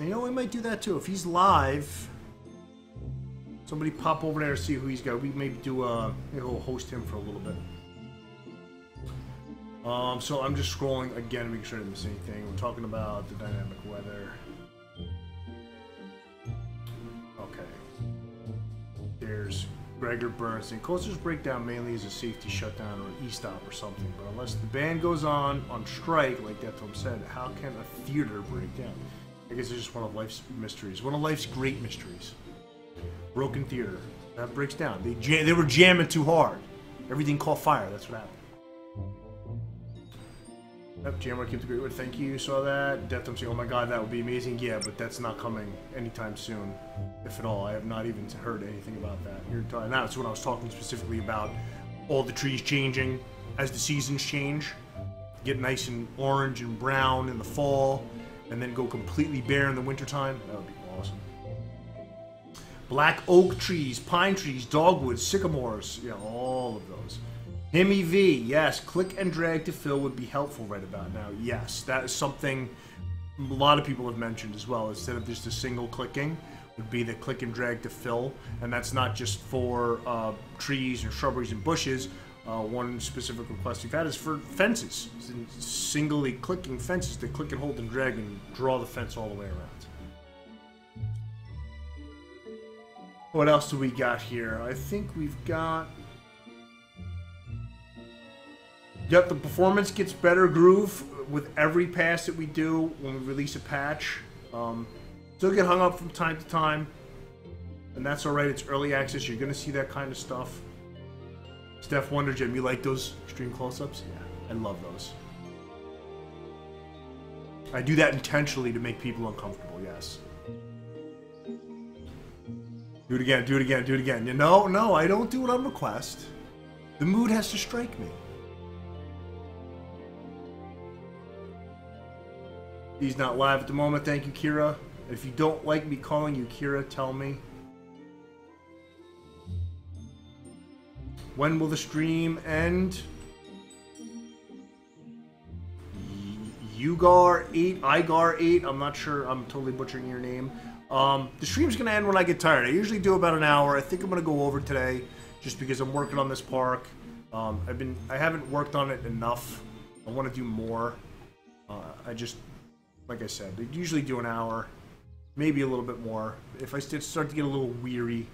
And you know, we might do that too. If he's live, somebody pop over there and see who he's got. We maybe do a, maybe we'll host him for a little bit. Um, so I'm just scrolling again to make sure I didn't miss anything. We're talking about the dynamic weather. Gregor Bernstein. Coasters break down mainly as a safety shutdown or an e-stop or something, but unless the band goes on on strike, like that Tom said, how can a theater break down? I guess it's just one of life's mysteries. One of life's great mysteries. Broken theater. That breaks down. They, jam- they were jamming too hard. Everything caught fire. That's what happened. Yep, Jammer keep the great word. Thank you. Saw that. Death saying, oh my god, that would be amazing. Yeah, but that's not coming anytime soon, if at all. I have not even heard anything about that. You're talking. That's when I was talking specifically about all the trees changing as the seasons change. Get nice and orange and brown in the fall, and then go completely bare in the wintertime. That would be awesome. Black oak trees, pine trees, dogwoods, sycamores. Yeah, all of those. Hemi V, yes, click and drag to fill would be helpful right about now. Yes, that is something a lot of people have mentioned as well. Instead of just a single clicking, would be the click and drag to fill, and that's not just for uh, trees and shrubberies and bushes. Uh, one specific request we've had is for fences, singly clicking fences to click and hold and drag and draw the fence all the way around. What else do we got here? I think we've got Yep, the performance gets better groove with every pass that we do when we release a patch. Um, still get hung up from time to time. And that's alright, it's early access, you're gonna see that kind of stuff. Steph Wonder Gym, you like those extreme close-ups? Yeah, I love those. I do that intentionally to make people uncomfortable, yes. Do it again, do it again, do it again. No, no, I don't do it on request. The mood has to strike me. He's not live at the moment. Thank you, Kira. If you don't like me calling you Kira, tell me. When will the stream end? Ugar 8, Igar 8, I'm not sure, I'm totally butchering your name. Um, the stream's going to end when I get tired. I usually do about an hour. I think I'm going to go over today just because I'm working on this park. Um, I've been, I haven't worked on it enough. I want to do more. Uh, I just, like I said, I usually do an hour, maybe a little bit more. If I start to get a little weary,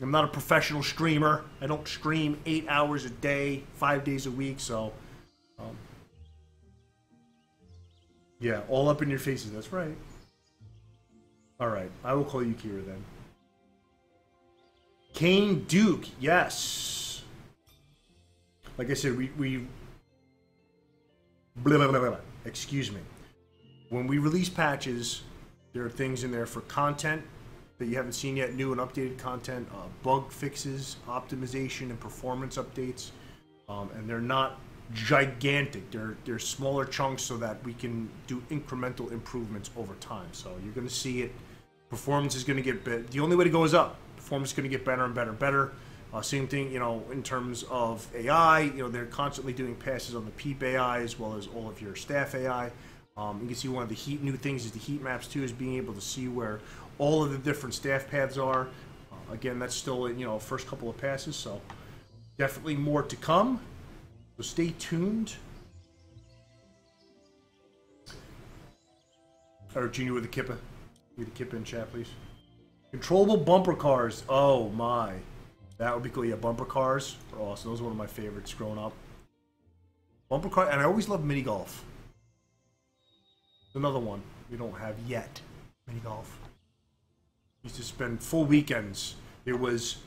I'm not a professional streamer. I don't stream eight hours a day, five days a week, so. Um, yeah, all up in your faces. That's right. All right, I will call you Kira then. Kane Duke, yes. Like I said, we we. Blah, blah, blah, blah. Excuse me. When we release patches, there are things in there for content that you haven't seen yet, new and updated content, uh, bug fixes, optimization, and performance updates. Um, and they're not gigantic. They're they're smaller chunks so that we can do incremental improvements over time. So you're going to see it. Performance is going to get better. The only way to go is up. Performance is going to get better and better and better. Uh, same thing, you know, in terms of AI. You know, they're constantly doing passes on the PEEP AI as well as all of your staff AI. Um, you can see one of the heat new things is the heat maps too, is being able to see where all of the different staff paths are. Uh, again, that's still you know first couple of passes, so definitely more to come. So stay tuned. Or Junior with the Kippa. With the Kippa in chat, please. Controllable bumper cars. Oh my. That would be cool. Yeah, bumper cars are awesome. Those are one of my favorites growing up. Bumper car, and I always loved mini golf. Another one we don't have yet. Mini golf. Used to spend full weekends. There was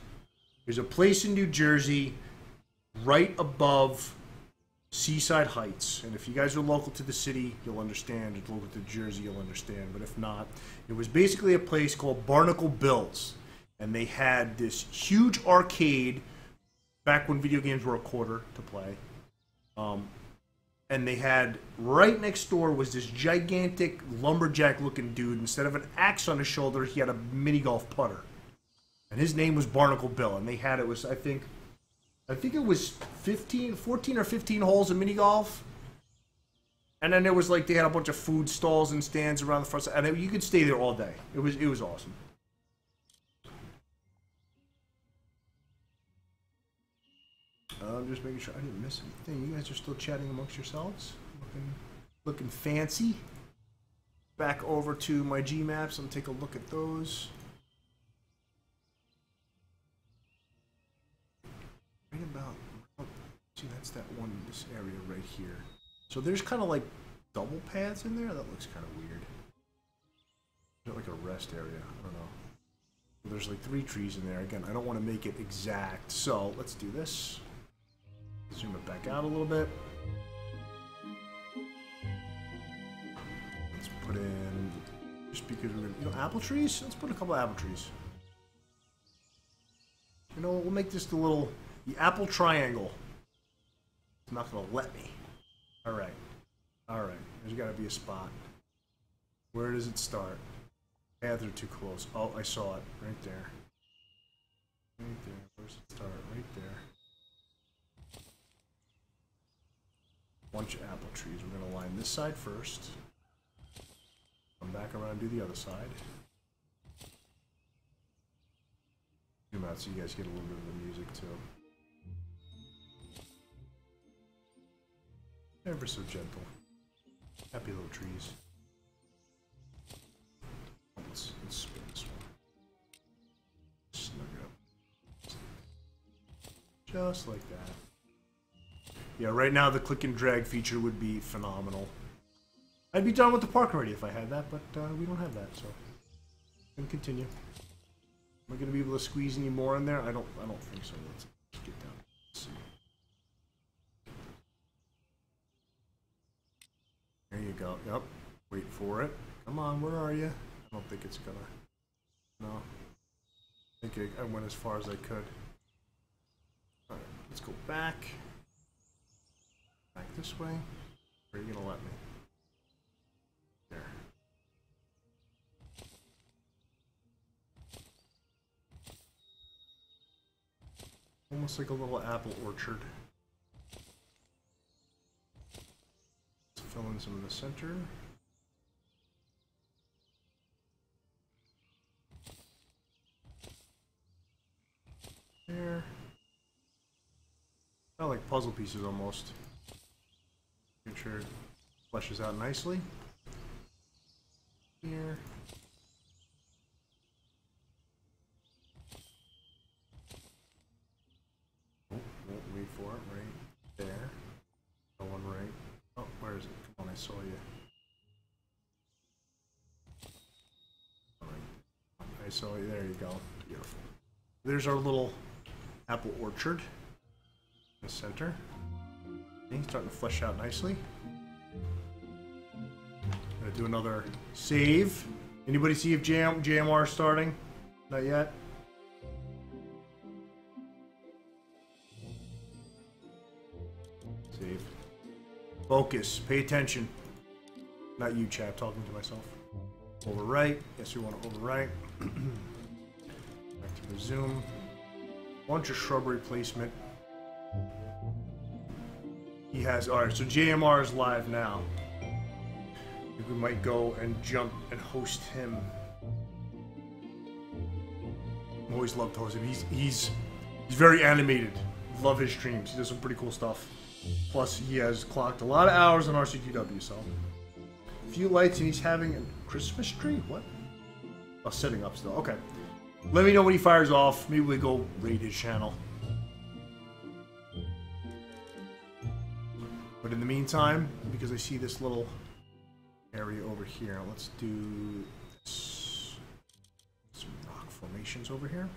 there's a place in New Jersey right above Seaside Heights. And if you guys are local to the city, you'll understand. If you're local to Jersey, you'll understand. But if not, it was basically a place called Barnacle Bills. And they had this huge arcade back when video games were a quarter to play. Um, and they had right next door was this gigantic lumberjack looking dude. Instead of an axe on his shoulder, he had a mini golf putter. And his name was Barnacle Bill. And they had it was, I think, I think it was 15, 14 or 15 holes of mini golf. And then there was like they had a bunch of food stalls and stands around the front, and you could stay there all day. It was it was awesome. I'm just making sure I didn't miss anything. You guys are still chatting amongst yourselves, looking looking fancy. Back over to my G maps and take a look at those. right about, see that's that one in this area right here. So there's kind of like double paths in there? That looks kind of weird. Is like a rest area? I don't know. There's like three trees in there. Again, I don't want to make it exact. So let's do this. Zoom it back out a little bit. Let's put in, just because we're, gonna, you know, apple trees? Let's put a couple apple trees. You know, we'll make this the little the apple triangle. It's not to let me. All right. All right. There's got to be a spot. Where does it start? Paths are too close. Oh, I saw it. Right there. Right there. Where's it start? Right there. Bunch of apple trees. We're going to line this side first. Come back around do the other side. Zoom out so you guys get a little bit of the music too. Ever so gentle. Happy little trees. Let's, let's spin this one. Snug up. Just like that. Yeah, right now the click and drag feature would be phenomenal. I'd be done with the park already if I had that, but uh, we don't have that, so. And continue. Am I gonna be able to squeeze any more in there? I don't. I don't think so. Let's get down. Let's. There you go. Yep. Wait for it. Come on. Where are you? I don't think it's gonna. No. I think I, went as far as I could. All right. Let's go back. Back this way. Or are you gonna let me? There. Almost like a little apple orchard. Let's fill in some in the center. There. I like puzzle pieces almost. Sure it fleshes out nicely. Here. Oh, won't wait for it right there. No one right. Oh, where is it? Come on, I saw you. Alright. I saw you. There you go. Beautiful. There's our little apple orchard in the center. Starting to flesh out nicely. Gonna do another save. Anybody see if JM, JMR starting? Not yet. Save. Focus. Pay attention. Not you, chap. Talking to myself. Overwrite. Yes, we want to overwrite. Back to resume. Bunch of shrubbery placement. Has. Alright, so JMR is live now. We might go and jump and host him. I've always loved hosting. He's, he's, he's very animated. Love his streams. He does some pretty cool stuff. Plus, he has clocked a lot of hours on RCTW, so. A few lights and he's having a Christmas tree? What? Oh, setting up still. Okay. Let me know when he fires off. Maybe we go raid his channel. But in the meantime, because I see this little area over here, let's do this. some rock formations over here.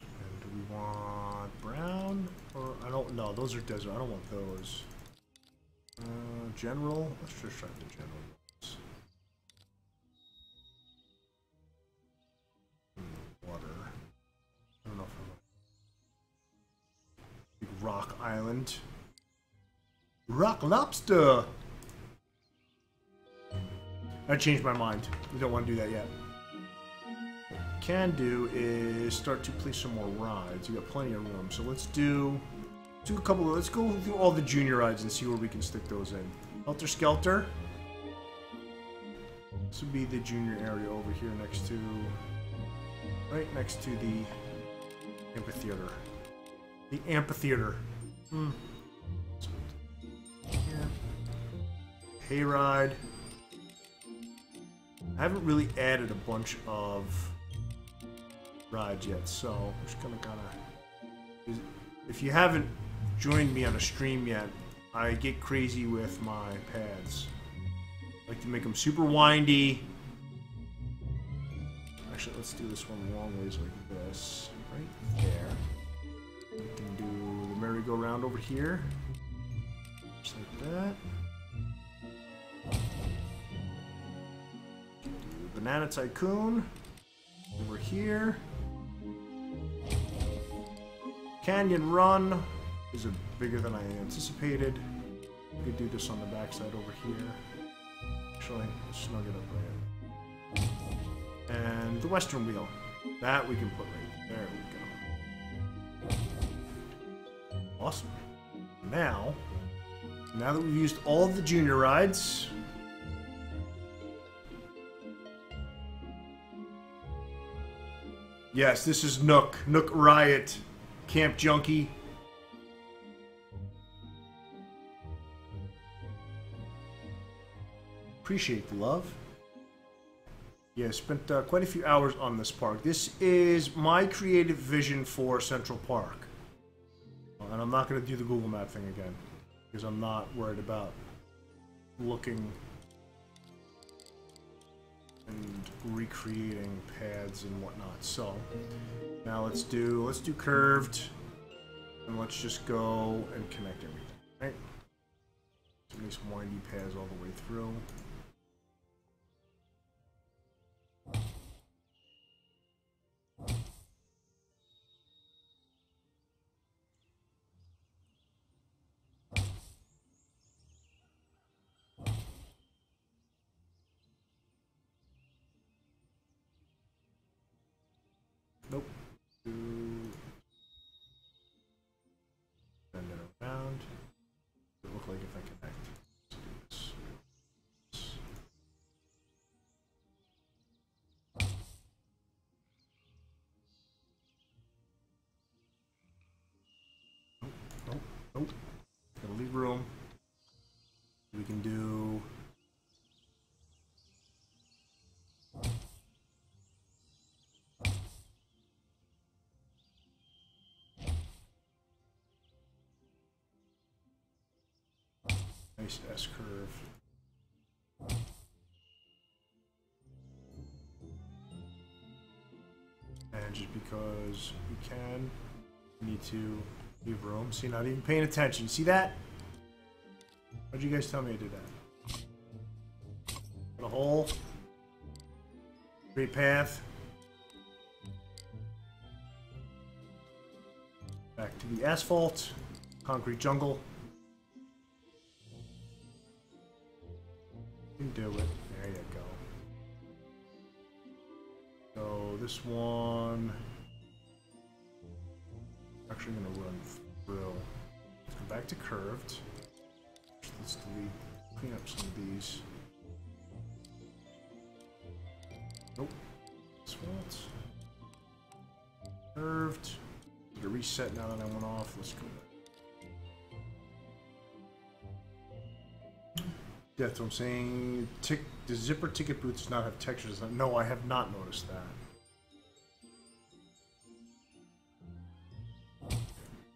And do we want brown? Or I don't know. Those are desert. I don't want those. Uh, general. Let's just try the general Rock lobster. I changed my mind. We don't want to do that yet. We can do is start to place some more rides. You got plenty of room, so let's do do a couple. Of, let's go through all the junior rides and see where we can stick those in. Helter Skelter. This would be the junior area over here next to, right next to the amphitheater. The amphitheater. Hmm. Hayride. I haven't really added a bunch of rides yet, so I'm just gonna kind of. If you haven't joined me on a stream yet, I get crazy with my pads. I like to make them super windy. Actually, let's do this one long ways like this, right there. We can do the merry-go-round over here, just like that. Banana Tycoon over here. Canyon Run is a bigger than I anticipated. We could do this on the backside over here. Actually, snug it up right. And the Western Wheel. That we can put right there. we go. Awesome. Now, now that we've used all the junior rides, Yes, this is Nook. Nook Riot. Camp Junkie. Appreciate the love. Yeah, spent uh, quite a few hours on this park. This is my creative vision for Central Park. And I'm not going to do the Google Map thing again. Because I'm not worried about looking and recreating paths and whatnot. So now let's do let's do curved, and let's just go and connect everything. Right. Nice windy paths all the way through. Nice S curve. And just because we can, we need to leave room. See, not even paying attention. See that? Why'd you guys tell me I did that? Got a hole. Great path. Back to the asphalt. Concrete jungle. Can do it. There you go. So this one actually gonna run through. Let's go back to curved. Let's delete clean up some of these. Nope. Swats. Curved. Get a reset now that I went off. Let's go back. That's what I'm saying. Tick, the zipper ticket boot does not have textures. No, I have not noticed that.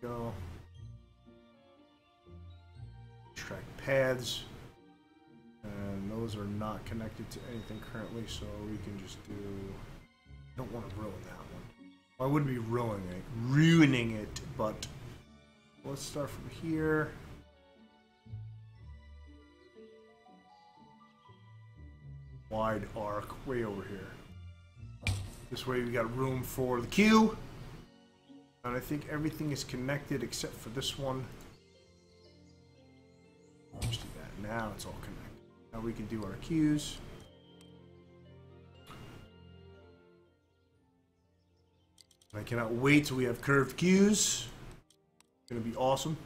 Go. Track paths. And those are not connected to anything currently, so we can just do... don't want to ruin that one. I wouldn't be ruining it, ruining it, but let's start from here. Wide arc way over here. This way we got room for the queue. And I think everything is connected except for this one. Just do that. Now it's all connected. Now we can do our queues. I cannot wait till we have curved queues. It's gonna be awesome.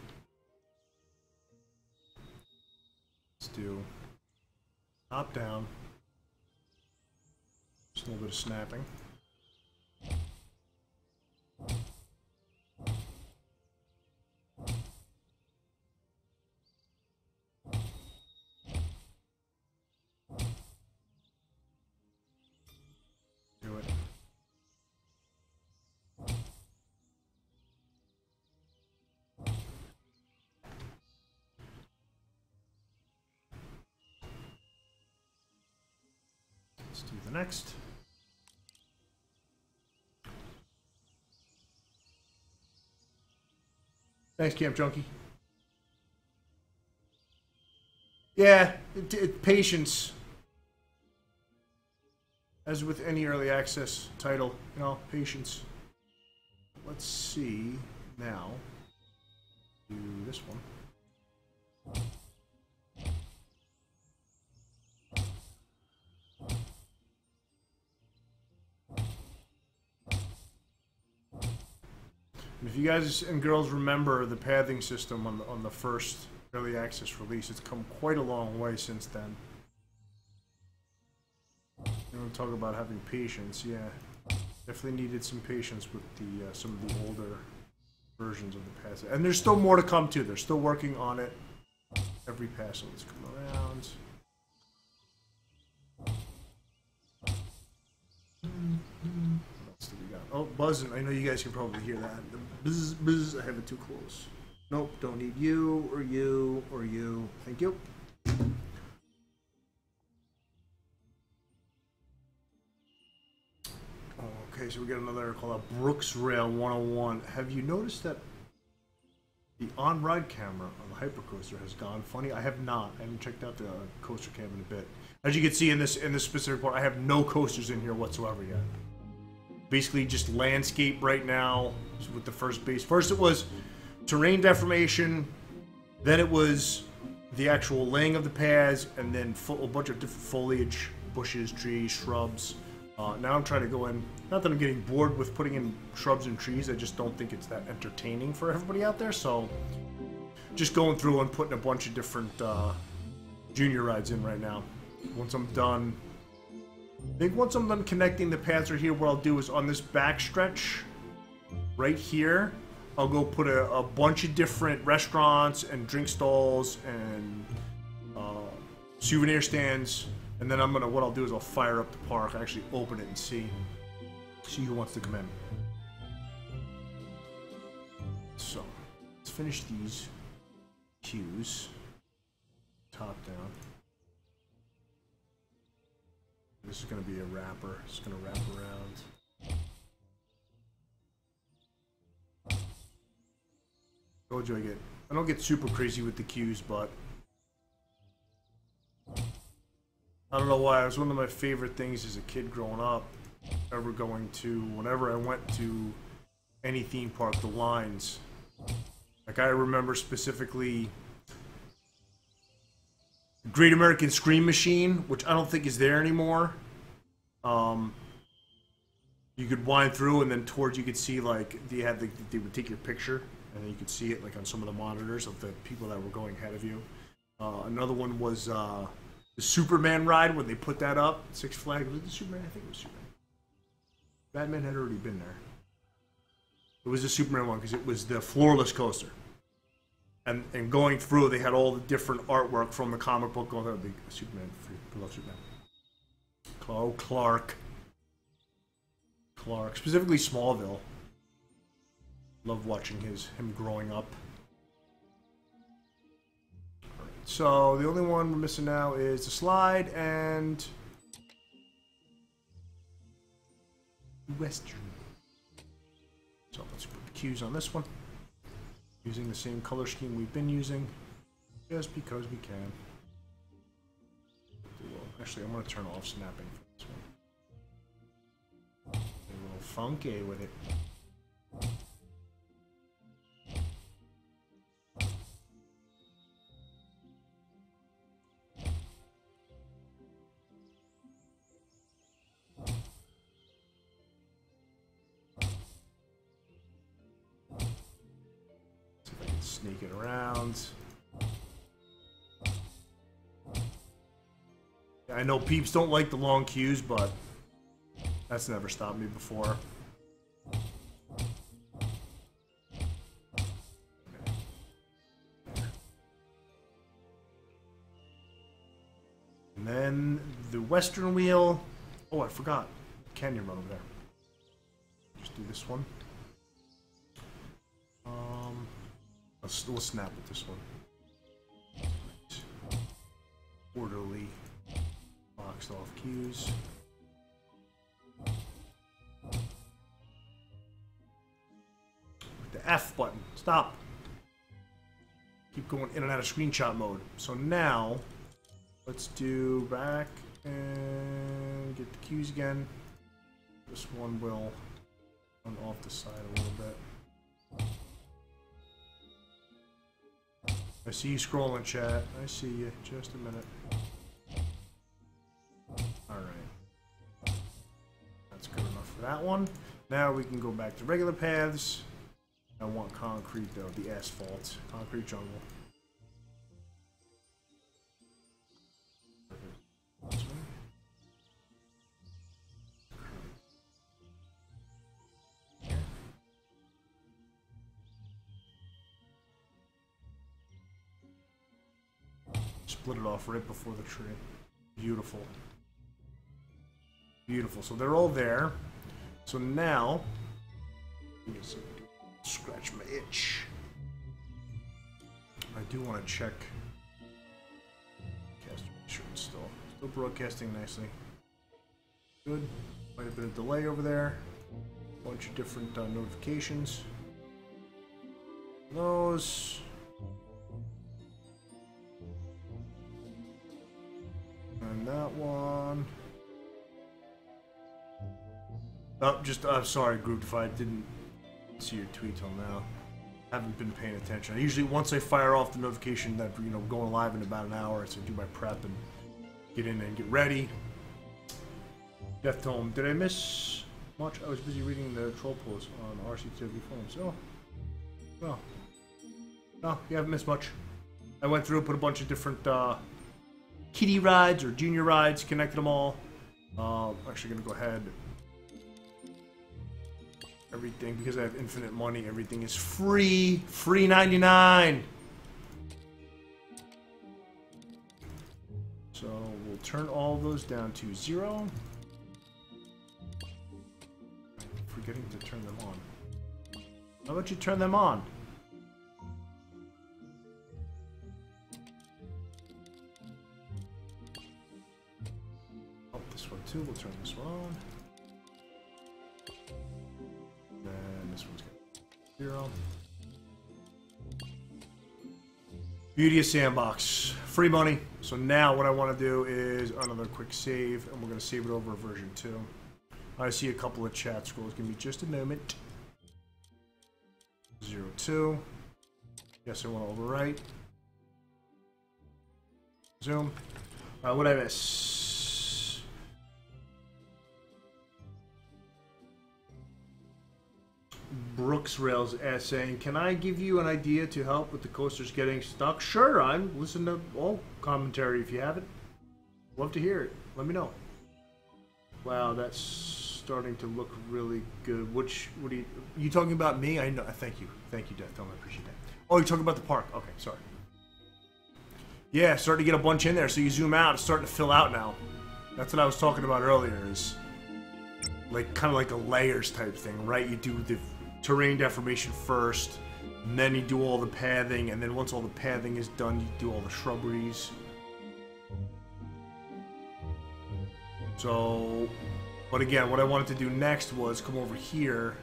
Let's do top down. A little bit of snapping. Do it. Let's do the next. Thanks, Camp Junkie. Yeah, it, it, patience. As with any early access title, you know, patience. Let's see now. Do this one. If you guys and girls remember the pathing system on the, on the first early access release, it's come quite a long way since then. You know, talk about having patience, yeah. Definitely needed some patience with the uh, some of the older versions of the pass. And there's still more to come too. They're still working on it. Every pass, let's come around. Oh, buzzing. I know you guys can probably hear that. The buzz, buzz. I have it too close. Nope, don't need you or you or you. Thank you. Okay, so we got another call out Brooks Rail 101. Have you noticed that the on-ride camera on the hypercoaster has gone funny? I have not. I haven't checked out the coaster cam in a bit. As you can see in this in this specific part, I have no coasters in here whatsoever yet. Basically, just landscape right now with the first base. First, it was terrain deformation. Then it was the actual laying of the paths, and then a bunch of different foliage, bushes, trees, shrubs. Uh, now I'm trying to go in. Not that I'm getting bored with putting in shrubs and trees. I just don't think it's that entertaining for everybody out there. So, just going through and putting a bunch of different uh, junior rides in right now. Once I'm done, I think once I'm done connecting the paths right here, what I'll do is on this back stretch, right here, I'll go put a, a bunch of different restaurants and drink stalls and uh, souvenir stands and then I'm gonna, what I'll do is I'll fire up the park, actually open it and see, see who wants to come in. So, let's finish these queues. Top down. This is gonna be a wrapper. It's gonna wrap around. Told you I get, I don't get super crazy with the cues, but I don't know why. It was one of my favorite things as a kid growing up. Ever going to, whenever I went to any theme park, the lines. Like I remember specifically Great American Scream Machine, which I don't think is there anymore. Um, you could wind through, and then towards you could see like they had the, they would take your picture, and then you could see it like on some of the monitors of the people that were going ahead of you. Uh, another one was. Uh, the Superman ride when they put that up. Six Flags was it the Superman? I think it was Superman. Batman had already been there. It was the Superman one because it was the floorless coaster. And and going through, they had all the different artwork from the comic book. Going through, the Superman, I love Superman. Oh, Clark. Clark, specifically Smallville. Love watching his him growing up. So the only one we're missing now is the slide and Western. So let's put the cues on this one. Using the same color scheme we've been using, just because we can. Actually, I'm going to turn off snapping for this one. A little funky with it. Sneaking around. I know peeps don't like the long queues, but that's never stopped me before. And then the western wheel. Oh, I forgot. Canyon run over there. Just do this one. Let's, we'll snap with this one. Orderly. Boxed off cues. With the F button. Stop. Keep going in and out of screenshot mode. So now, let's do back and get the cues again. This one will run off the side a little bit. I see you scrolling, chat. I see you. Just a minute. Alright. That's good enough for that one. Now we can go back to regular paths. I want concrete, though. The asphalt. Concrete jungle. Split it off right before the tree. Beautiful. Beautiful. So they're all there. So now, scratch my itch. I do want to check. Cast sure it's still still broadcasting nicely. Good. Quite a bit of delay over there. A bunch of different uh, notifications. Those. And that one. Oh, just, I'm uh, sorry, group, if I didn't see your tweet till now. Haven't been paying attention. I usually, once I fire off the notification that, you know, going live in about an hour, so I do my prep and get in and get ready. Death Tome. Did I miss much? I was busy reading the troll post on RCTW forums. Oh, well. No, you haven't missed much. I went through, put a bunch of different uh, kiddie rides or junior rides, connected them all. Uh, I'm actually going to go ahead. Everything, because I have infinite money, everything is free. Free 99. So we'll turn all those down to zero. forgetting to turn them on. How about you turn them on? One too. We'll turn this one on. And this one's got zero. Beauty of Sandbox. Free money. So now what I want to do is another quick save, and we're going to save it over version 2. I see a couple of chat scrolls. Give me just a moment. Zero two. Yes, I want to overwrite. Zoom. Uh, what I miss? Brooks Rails as saying, "Can I give you an idea to help with the coasters getting stuck?" Sure, I'm listen to all commentary if you have it. Love to hear it. Let me know. Wow, that's starting to look really good. Which, what are you, are you talking about me? I know. Thank you. Thank you, Death. I appreciate that. Oh, you're talking about the park. Okay, sorry. Yeah, starting to get a bunch in there. So you zoom out, it's starting to fill out now. That's what I was talking about earlier. Is like kind of like a layers type thing, right? You do the terrain deformation first, and then you do all the pathing, and then once all the pathing is done, you do all the shrubberies. So but again, what I wanted to do next was come over here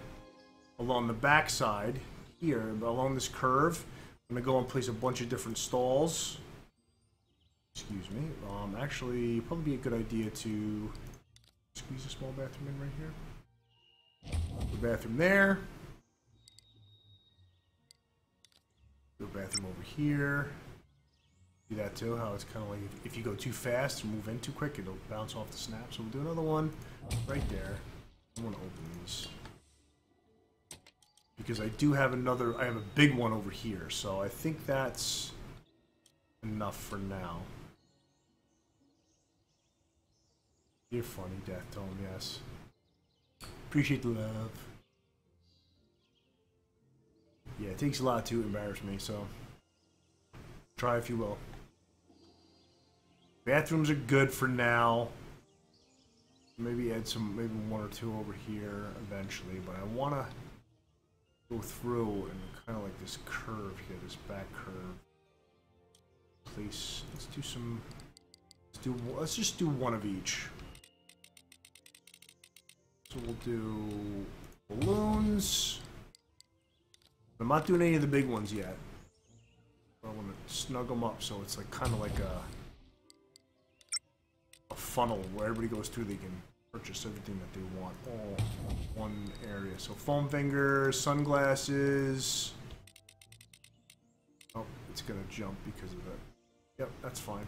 along the backside here, along this curve. I'm gonna go and place a bunch of different stalls. Excuse me. Um, actually, probably be a good idea to squeeze a small bathroom in right here. The bathroom there. The bathroom over here. Do that too, how it's kind of like if, if you go too fast or move in too quick, it'll bounce off the snap. So we'll do another one right there. I want to open these. Because I do have another, I have a big one over here, so I think that's enough for now. You're funny, Death Tone, yes. Appreciate the love. Yeah, it takes a lot to embarrass me, so try if you will. Bathrooms are good for now. Maybe add some, maybe one or two over here eventually, but I want to go through and kind of like this curve here, this back curve. Place, let's do some, let's do, let's just do one of each. So we'll do balloons. I'm not doing any of the big ones yet. I want to snug them up so it's like kind of like a a funnel where everybody goes through, they can purchase everything that they want all one area. So foam fingers, sunglasses. Oh, it's gonna jump because of that. Yep, that's fine.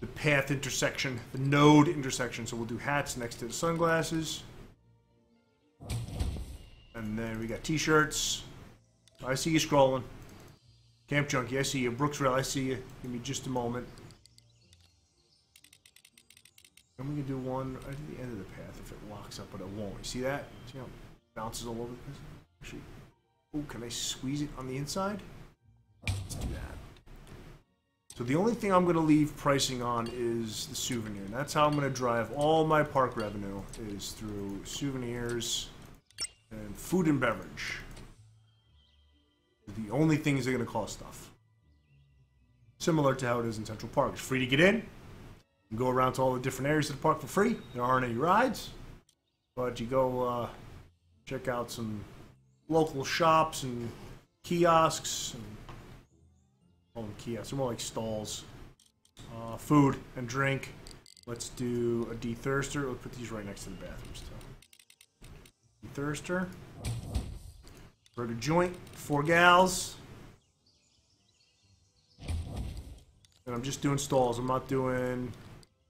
The path intersection, the node intersection. So we'll do hats next to the sunglasses. And then we got t-shirts. I see you scrolling. Camp Junkie, I see you. Brooks Rail, I see you. Give me just a moment. Then we can do one right at the end of the path if it locks up, but it won't. You see that? See how it bounces all over the place? Actually, oh, can I squeeze it on the inside? Let's do that. So the only thing I'm going to leave pricing on is the souvenir. And that's how I'm going to drive all my park revenue is through souvenirs and food and beverage. The only things they're going to cost stuff. Similar to how it is in Central Park. It's free to get in, you go around to all the different areas of the park for free. There aren't any rides, but you go uh, check out some local shops and kiosks and call them kiosks. They're more like stalls. Uh, food and drink. Let's do a de-thirster. Let's put these right next to the bathrooms. De-thirster. Burger joint. Four gals. And I'm just doing stalls. I'm not doing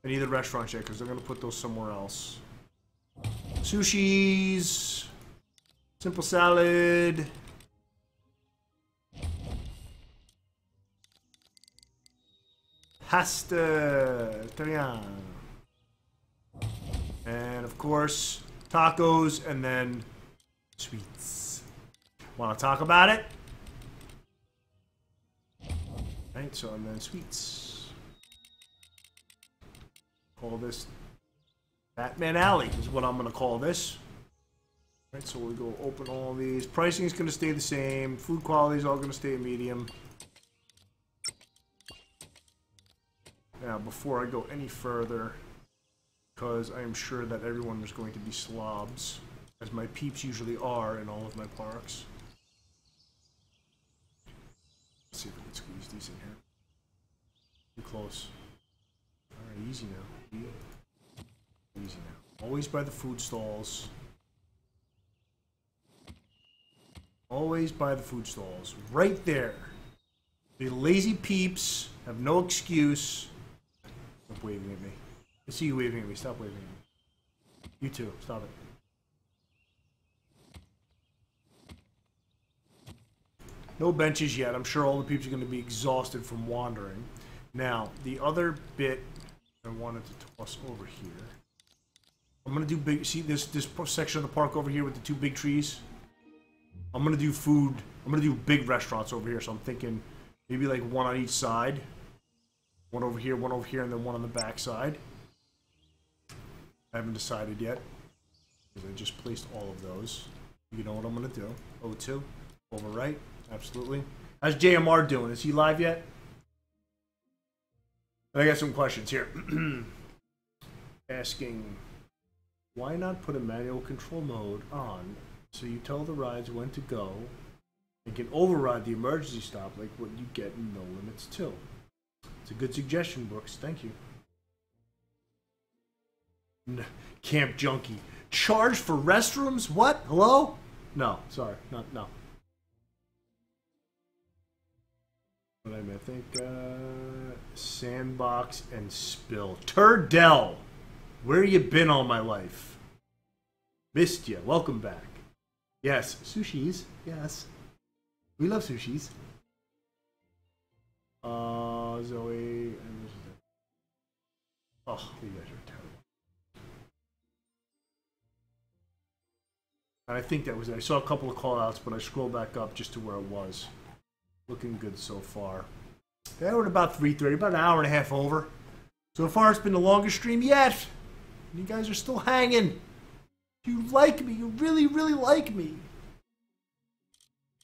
any of the restaurants yet because they're going to put those somewhere else. Sushis. Simple salad. Pasta Italiano. And of course, tacos and then sweets. Want to talk about it? Right, so and then sweets. Call this Batman Alley is what I'm going to call this. Right, so we go open all these. Pricing is going to stay the same. Food quality is all going to stay medium. Now, before I go any further, because I am sure that everyone is going to be slobs, as my peeps usually are in all of my parks. Let's see if we can squeeze these in here. Too close. Alright, easy now. Easy now. Always by the food stalls. Always by the food stalls. Right there. The lazy peeps have no excuse. Stop waving at me. I see you waving at me. Stop waving at me. You too. Stop it. No benches yet. I'm sure all the peeps are going to be exhausted from wandering. Now, the other bit I wanted to toss over here. I'm going to do big... See this, this section of the park over here with the two big trees? I'm going to do food... I'm going to do big restaurants over here, so I'm thinking maybe like one on each side. One over here, one over here, and then one on the back side. I haven't decided yet. I just placed all of those. You know what I'm going to do. O2. Over right. Absolutely. How's JMR doing? Is he live yet? I got some questions here. Asking, why not put a manual control mode on so you tell the rides when to go and can override the emergency stop like what you get in No Limits 2? It's a good suggestion, Brooks. Thank you. Camp Junkie. Charge for restrooms? What? Hello? No, sorry. No. I, I think uh, Sandbox and Chill. Turdell! Where you been all my life? Missed you. Welcome back. Yes, sushis. Yes. We love sushis. Uh, Zoe. Oh, you guys are terrible. And I think that was it. I saw a couple of callouts, but I scrolled back up just to where it was. Looking good so far. We're about 3.30, about an hour and a half over. So far, it's been the longest stream yet. You guys are still hanging. You like me. You really, really like me.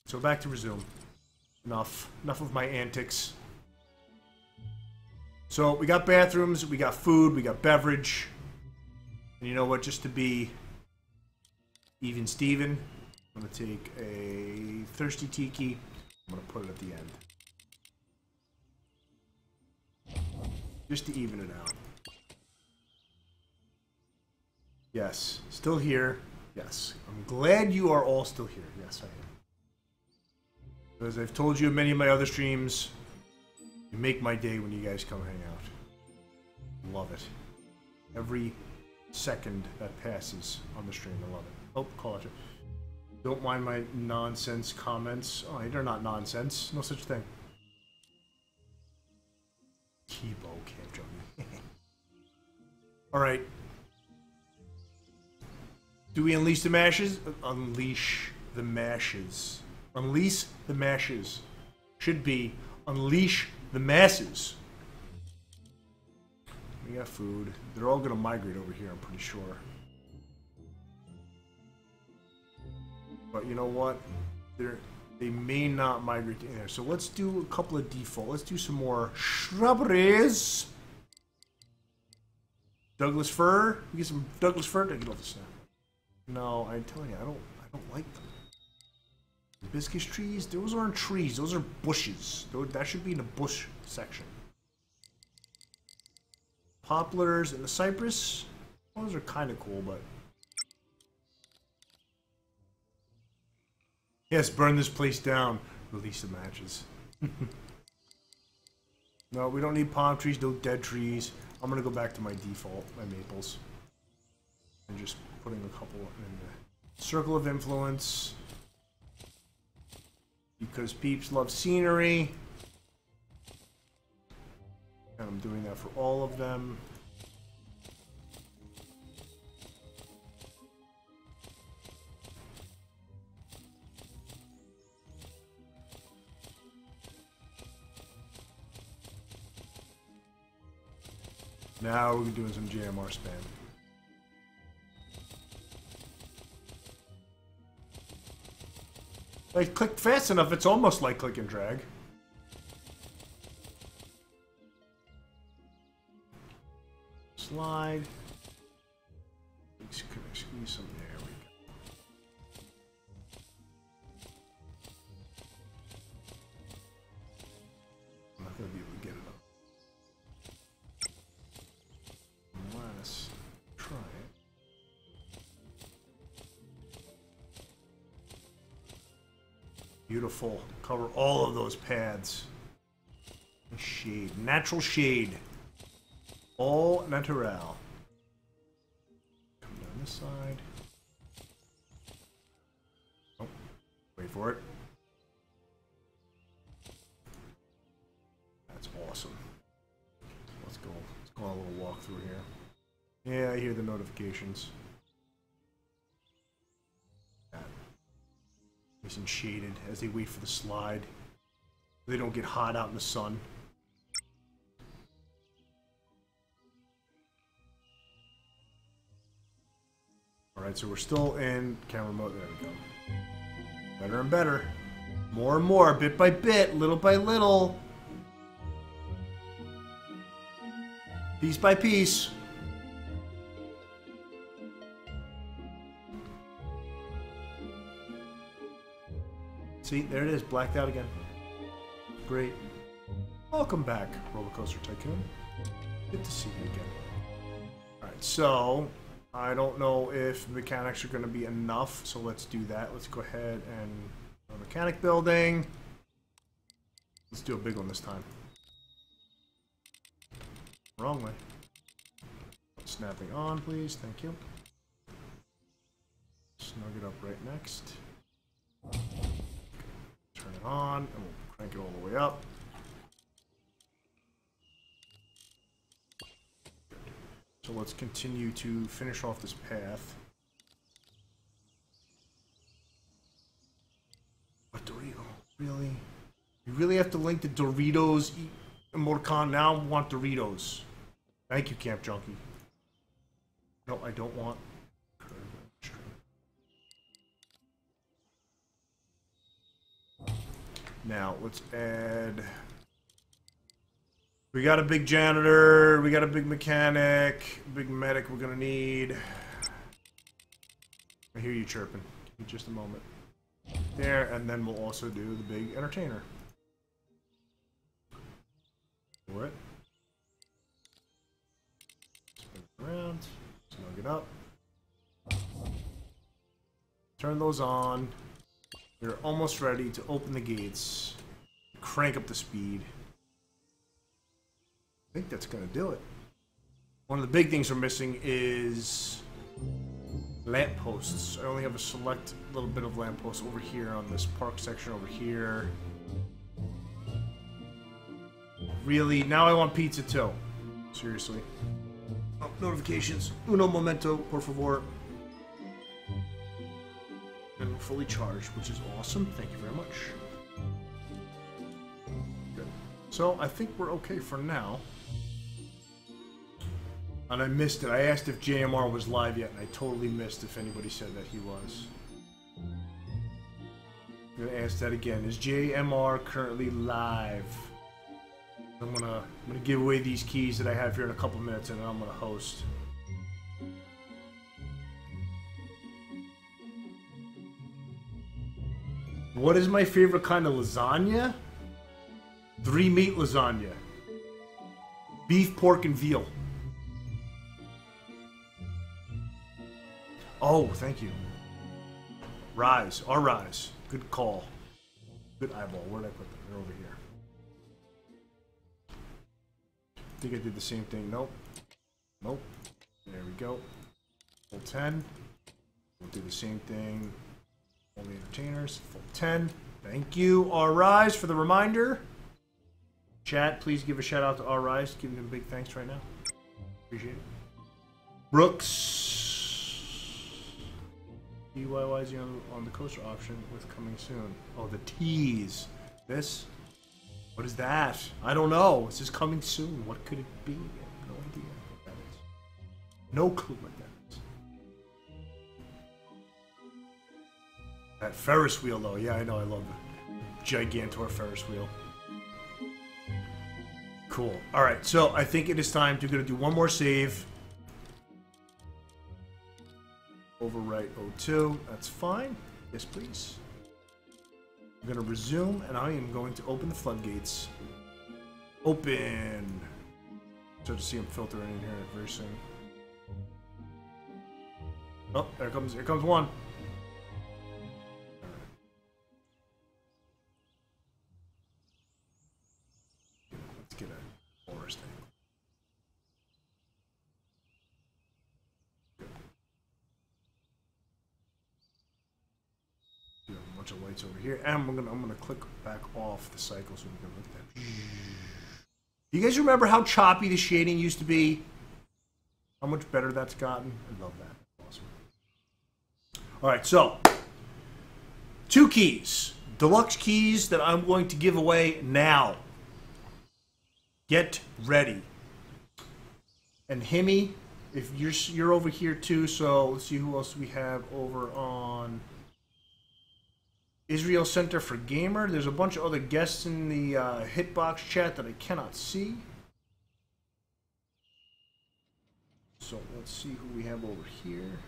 So back to resume. Enough. Enough of my antics. So we got bathrooms, we got food, we got beverage. And you know what? Just to be even Steven, I'm going to take a Thirsty Tiki I'm to put it at the end. Just to even it out. Yes, still here. Yes, I'm glad you are all still here. Yes, I am. As I've told you in many of my other streams, you make my day when you guys come hang out. Love it. Every second that passes on the stream, I love it. Oh, call it. Don't mind my nonsense comments. Oh, they're not nonsense. No such thing. Kibo can't join me. Alright. Do we unleash the mashes? Unleash the mashes. Unleash the mashes. Should be unleash the masses. We got food. They're all gonna migrate over here, I'm pretty sure. But you know what? They're, they may not migrate in there. So let's do a couple of default. Let's do some more shrubberies. Douglas fir. We get some Douglas fir. I love this now. No, I'm telling you, I don't. I don't like them. Hibiscus trees? Those aren't trees. Those are bushes. That should be in the bush section. Poplars and the cypress. Those are kind of cool, but... Yes, burn this place down. Release the matches. no, we don't need palm trees, no dead trees. I'm gonna go back to my default, my maples. And just putting a couple in the circle of influence. Because peeps love scenery. And I'm doing that for all of them. Now we're doing some JMR spam. I clicked fast enough, it's almost like click and drag. Slide. Beautiful. Cover all of those pads. Shade. Natural shade. All natural. Come down this side. Oh, wait for it. That's awesome. Let's go. Let's go on a little walk through here. Yeah, I hear the notifications. And shaded as they wait for the slide. They don't get hot out in the sun. Alright, so we're still in camera mode. There we go. Better and better. More and more, bit by bit, little by little. Piece by piece. See, there it is, blacked out again. Great. Welcome back, Roller Coaster Tycoon. Good to see you again. Alright, so I don't know if mechanics are going to be enough, so let's do that. Let's go ahead and mechanic building. Let's do a big one this time. Wrong way. Snapping on, please. Thank you. Snug it up right next it on, and we'll crank it all the way up. So let's continue to finish off this path. What Dorito? Oh, really? You really have to link the Doritos emoticon now? want Doritos. Thank you, Camp Junkie. No, I don't want Now, let's add... We got a big janitor, we got a big mechanic, big medic we're gonna need. I hear you chirping. In just a moment. There, and then we'll also do the big entertainer. For it. Spin it around, snug it up. Turn those on. We're almost ready to open the gates. Crank up the speed. I think that's going to do it. One of the big things we're missing is lampposts. I only have a select little bit of lampposts over here on this park section over here. Really? Now I want pizza too. Seriously. Oh, notifications. Uno momento, por favor and fully charged, which is awesome. Thank you very much. Good. So I think we're okay for now. And I missed it. I asked if JMR was live yet, and I totally missed if anybody said that he was. I'm gonna ask that again. Is JMR currently live? I'm gonna I'm gonna give away these keys that I have here in a couple minutes, and I'm gonna host. What is my favorite kind of lasagna? Three meat lasagna. Beef, pork, and veal. Oh, thank you. Rise. Our rise. Good call. Good eyeball. Where did I put them? They're over here. I think I did the same thing. Nope. Nope. There we go. Full 10. We'll do the same thing. Only entertainers. Full 10. Thank you, R Rise, for the reminder. Chat, please give a shout out to R Rise. Giving him a big thanks right now. Appreciate it. Brooks. DYYZ on, on the coaster option with coming soon. Oh, the tease. This? What is that? I don't know. This is coming soon? What could it be? No idea. No clue that is. That Ferris wheel, though. Yeah, I know. I love the Gigantor Ferris wheel. Cool. All right, so I think it is time to go to do one more save. Overwrite 02. That's fine. Yes, please. I'm going to resume, and I am going to open the floodgates. Open. Start to see them filtering in here very soon. Oh, there comes, here comes one. Bunch of lights over here, and I'm gonna I'm gonna click back off the cycle so we can look at that. You guys remember how choppy the shading used to be? How much better that's gotten? I love that. Awesome. All right, so two keys, deluxe keys that I'm going to give away now. Get ready. And Himmy, if you're you're over here too, so let's see who else we have over on Israel Center for Gamer. There's a bunch of other guests in the uh, Hitbox chat that I cannot see. So let's see who we have over here.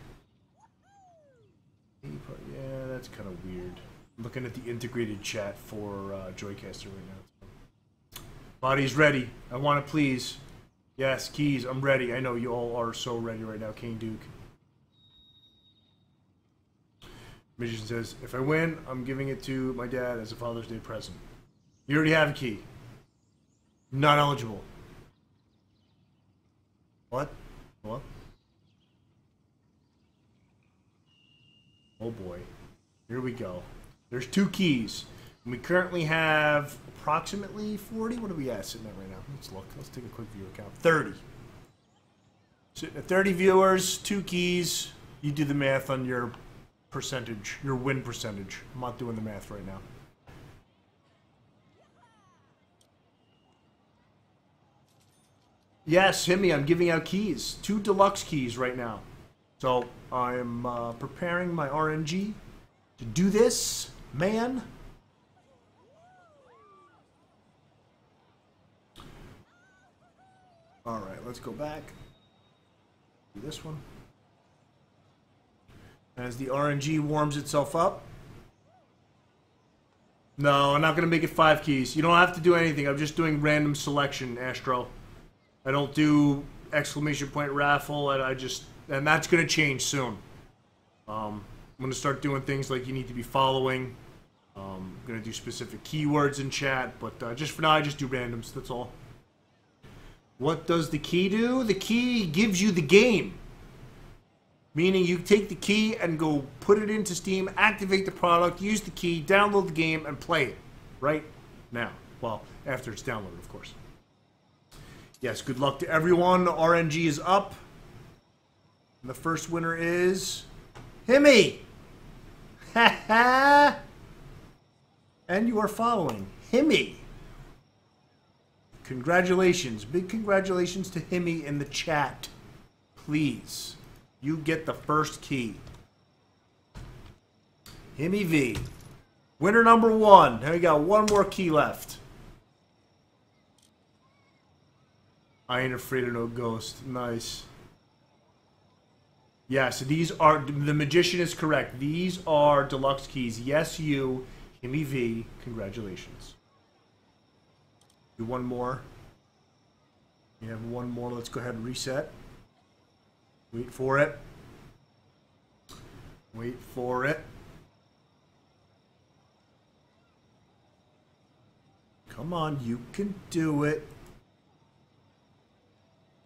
Yeah, that's kind of weird. I'm looking at the integrated chat for uh, Joicaster right now. Body's ready. I want to please. Yes, keys. I'm ready. I know you all are so ready right now, King Duke. Magician says, if I win, I'm giving it to my dad as a Father's Day present. You already have a key. Not eligible. What? What? Oh boy. Here we go. There's two keys. We currently have approximately 40. What are we at sitting at right now? Let's look. Let's take a quick view count. 30. Sitting at 30 viewers, two keys. You do the math on your percentage, your win percentage. I'm not doing the math right now. Yes, hit me. I'm giving out keys. Two deluxe keys right now. So I'm uh, preparing my RNG to do this, man. All right, let's go back. Do this one. As the RNG warms itself up. No, I'm not going to make it five keys. You don't have to do anything. I'm just doing random selection, Astro. I don't do exclamation point raffle. I, I just and that's going to change soon. Um, I'm going to start doing things like you need to be following. Um, I'm going to do specific keywords in chat, but uh, just for now, I just do randoms. That's all. What does the key do? The key gives you the game. Meaning you take the key and go put it into Steam, activate the product, use the key, download the game, and play it right now. Well, after it's downloaded, of course. Yes, good luck to everyone. RNG is up. And the first winner is Himmy. Ha ha. And you are following Himmy. Congratulations. Big congratulations to Himmy in the chat. Please. You get the first key. Himmy V. Winner number one. Now we got one more key left. I ain't afraid of no ghost. Nice. Yes, these are the magician is correct. These are deluxe keys. Yes, you. Himmy V, congratulations. Do one more. You have one more. Let's go ahead and reset. Wait for it. Wait for it. Come on, you can do it.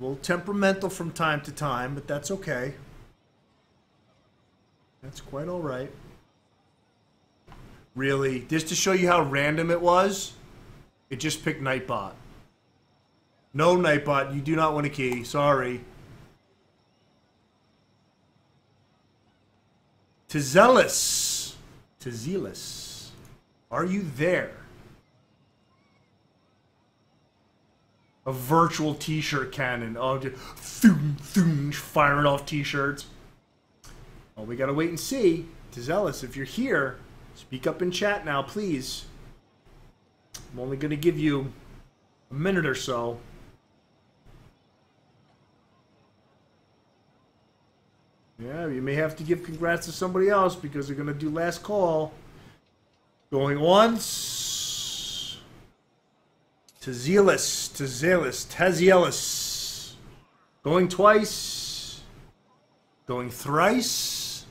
A little temperamental from time to time, but that's okay. That's quite alright. Really, just to show you how random it was, it just picked Nightbot. No, Nightbot, you do not want a key. Sorry. Tezealous. Tezealous. Are you there? A virtual t-shirt cannon. Oh, just thoom, thoom, firing off t-shirts. Well, we gotta wait and see. Tezealous, if you're here, speak up in chat now, please. I'm only gonna give you a minute or so. Yeah, you may have to give congrats to somebody else because they're gonna do last call. Going once. To Zealous. To Zealous. Tezealous. Going twice. Going thrice.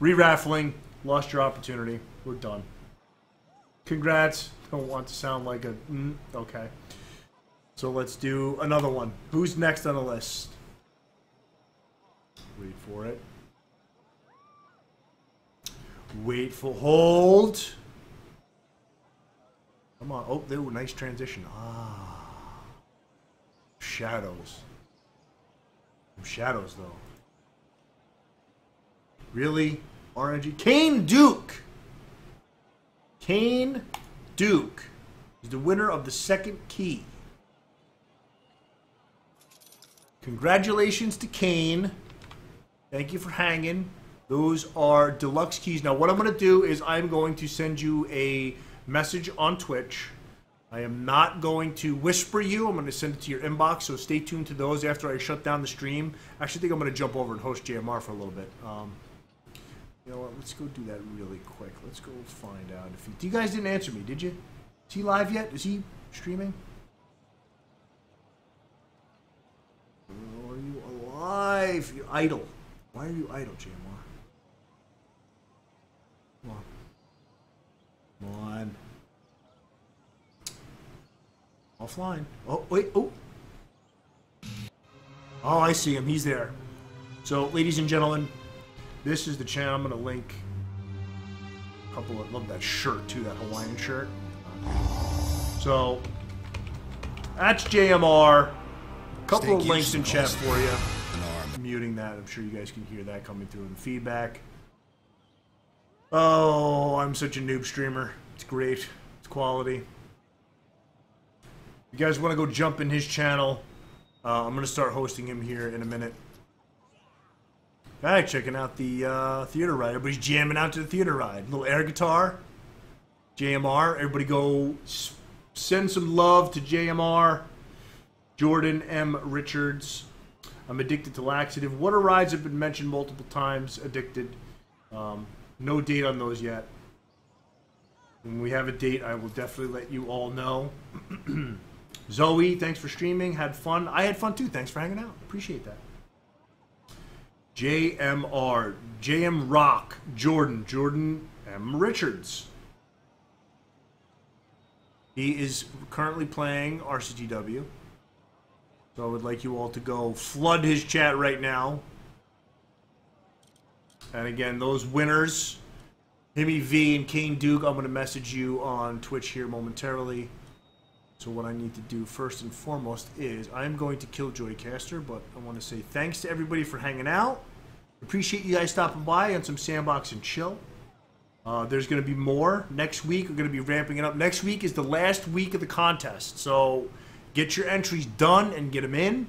Re-raffling. Lost your opportunity. We're done. Congrats. Don't want to sound like a... Mm, okay. So let's do another one. Who's next on the list? Wait for it. Wait for hold. Come on. Oh, there, nice transition. Ah. Shadows. Shadows, though. Really? RNG? Kane Duke! Kane Duke is the winner of the second key. Congratulations to Kane. Thank you for hanging. Those are deluxe keys. Now, what I'm going to do is I'm going to send you a message on Twitch. I am not going to whisper you. I'm going to send it to your inbox, so stay tuned to those after I shut down the stream. I actually think I'm going to jump over and host JMR for a little bit. Um, you know what? Let's go do that really quick. Let's go find out if you guys didn't answer me, did you? Is he live yet? Is he streaming? Are you alive? You're idle. Why are you idle, JMR? Come on. Come on. Offline. Oh, wait. Oh. Oh, I see him. He's there. So, ladies and gentlemen, this is the channel. I'm going to link a couple of... love that shirt, too. That Hawaiian shirt. So, that's JMR. A couple of links in chat for you muting that. I'm sure you guys can hear that coming through in the feedback. Oh, I'm such a noob streamer. It's great. It's quality. You guys want to go jump in his channel? Uh, I'm going to start hosting him here in a minute. Alright, checking out the uh, theater ride. Everybody's jamming out to the theater ride. Little air guitar. JMR. Everybody go send some love to JMR. Jordan M. Richards. I'm addicted to laxative. Water rides have been mentioned multiple times. Addicted. Um, no date on those yet. When we have a date, I will definitely let you all know. Zoe, thanks for streaming. Had fun. I had fun too. Thanks for hanging out. Appreciate that. JMR, JM Rock, Jordan, Jordan M. Richards. He is currently playing RCTW. So I would like you all to go flood his chat right now. And again, those winners, Himmy V and Kane Duke, I'm going to message you on Twitch here momentarily. So what I need to do first and foremost is I'm going to kill Joicaster, but I want to say thanks to everybody for hanging out. Appreciate you guys stopping by on some sandbox and chill. Uh, there's going to be more next week. We're going to be ramping it up. Next week is the last week of the contest, so get your entries done and get them in.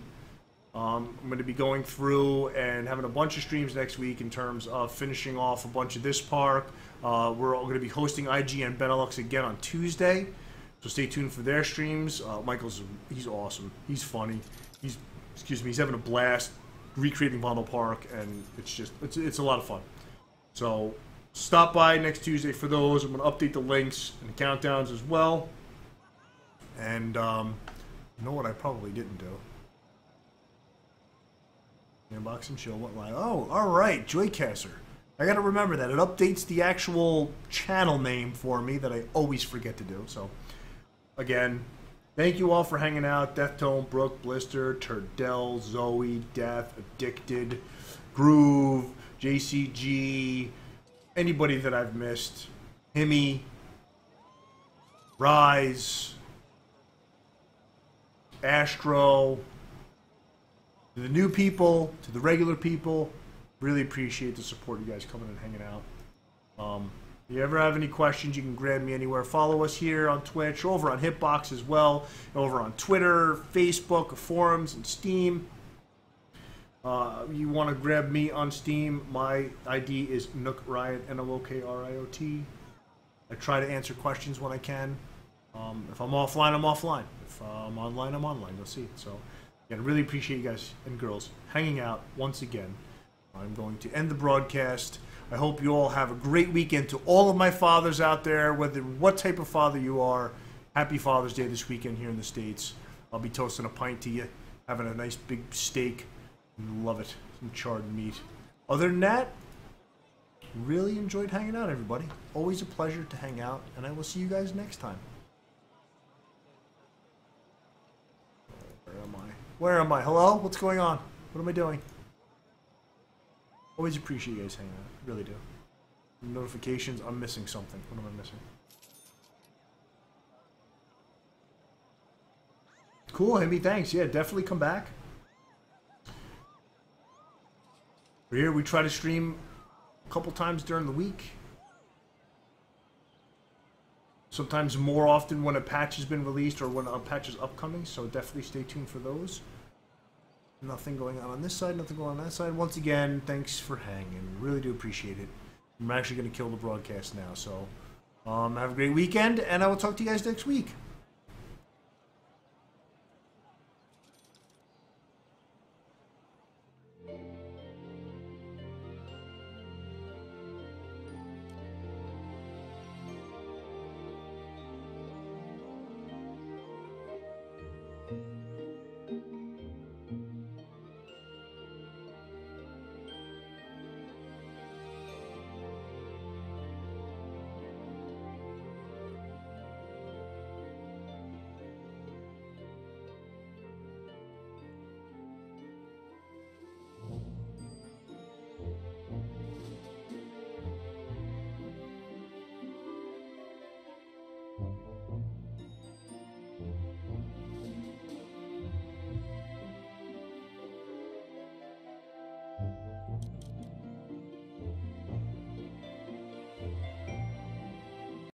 Um, I'm going to be going through and having a bunch of streams next week in terms of finishing off a bunch of this park. Uh, we're going to be hosting IGN Benelux again on Tuesday, so stay tuned for their streams. Uh, Michael's he's awesome. He's funny. He's excuse me. He's having a blast recreating Vondel Park, and it's just it's it's a lot of fun. So stop by next Tuesday for those. I'm going to update the links and the countdowns as well. And um, you know what I probably didn't do? Inbox and chill. What line? Oh, all right, Joicaster. I got to remember that it updates the actual channel name for me that I always forget to do. So, again, thank you all for hanging out. Death Deathtone, Brooke, Blister, Turdell, Zoe, Death, Addicted, Groove, JCG, anybody that I've missed, Himmy, Rise, Astro, to the new people, to the regular people, really appreciate the support you guys coming and hanging out. Um, if you ever have any questions, you can grab me anywhere. Follow us here on Twitch, over on Hitbox as well, over on Twitter, Facebook, forums, and Steam. Uh, you want to grab me on Steam? My ID is Nook Riot, N O O K R I O T. I try to answer questions when I can. Um, if I'm offline, I'm offline. I'm online, I'm online. You'll see. So, again, I really appreciate you guys and girls hanging out once again. I'm going to end the broadcast. I hope you all have a great weekend. To all of my fathers out there, whether what type of father you are, happy Father's Day this weekend here in the States. I'll be toasting a pint to you, having a nice big steak. Love it. Some charred meat. Other than that, really enjoyed hanging out, everybody. Always a pleasure to hang out, and I will see you guys next time. Where am I? Where am I? Hello? What's going on? What am I doing? Always appreciate you guys hanging out. Really do. Notifications. I'm missing something. What am I missing? Cool, Himmy. Thanks. Yeah, definitely come back. We're here. We try to stream a couple times during the week. Sometimes more often when a patch has been released or when a patch is upcoming. So definitely stay tuned for those. Nothing going on on this side, nothing going on that side. Once again, thanks for hanging. Really do appreciate it. I'm actually going to kill the broadcast now. So um, have a great weekend, and I will talk to you guys next week.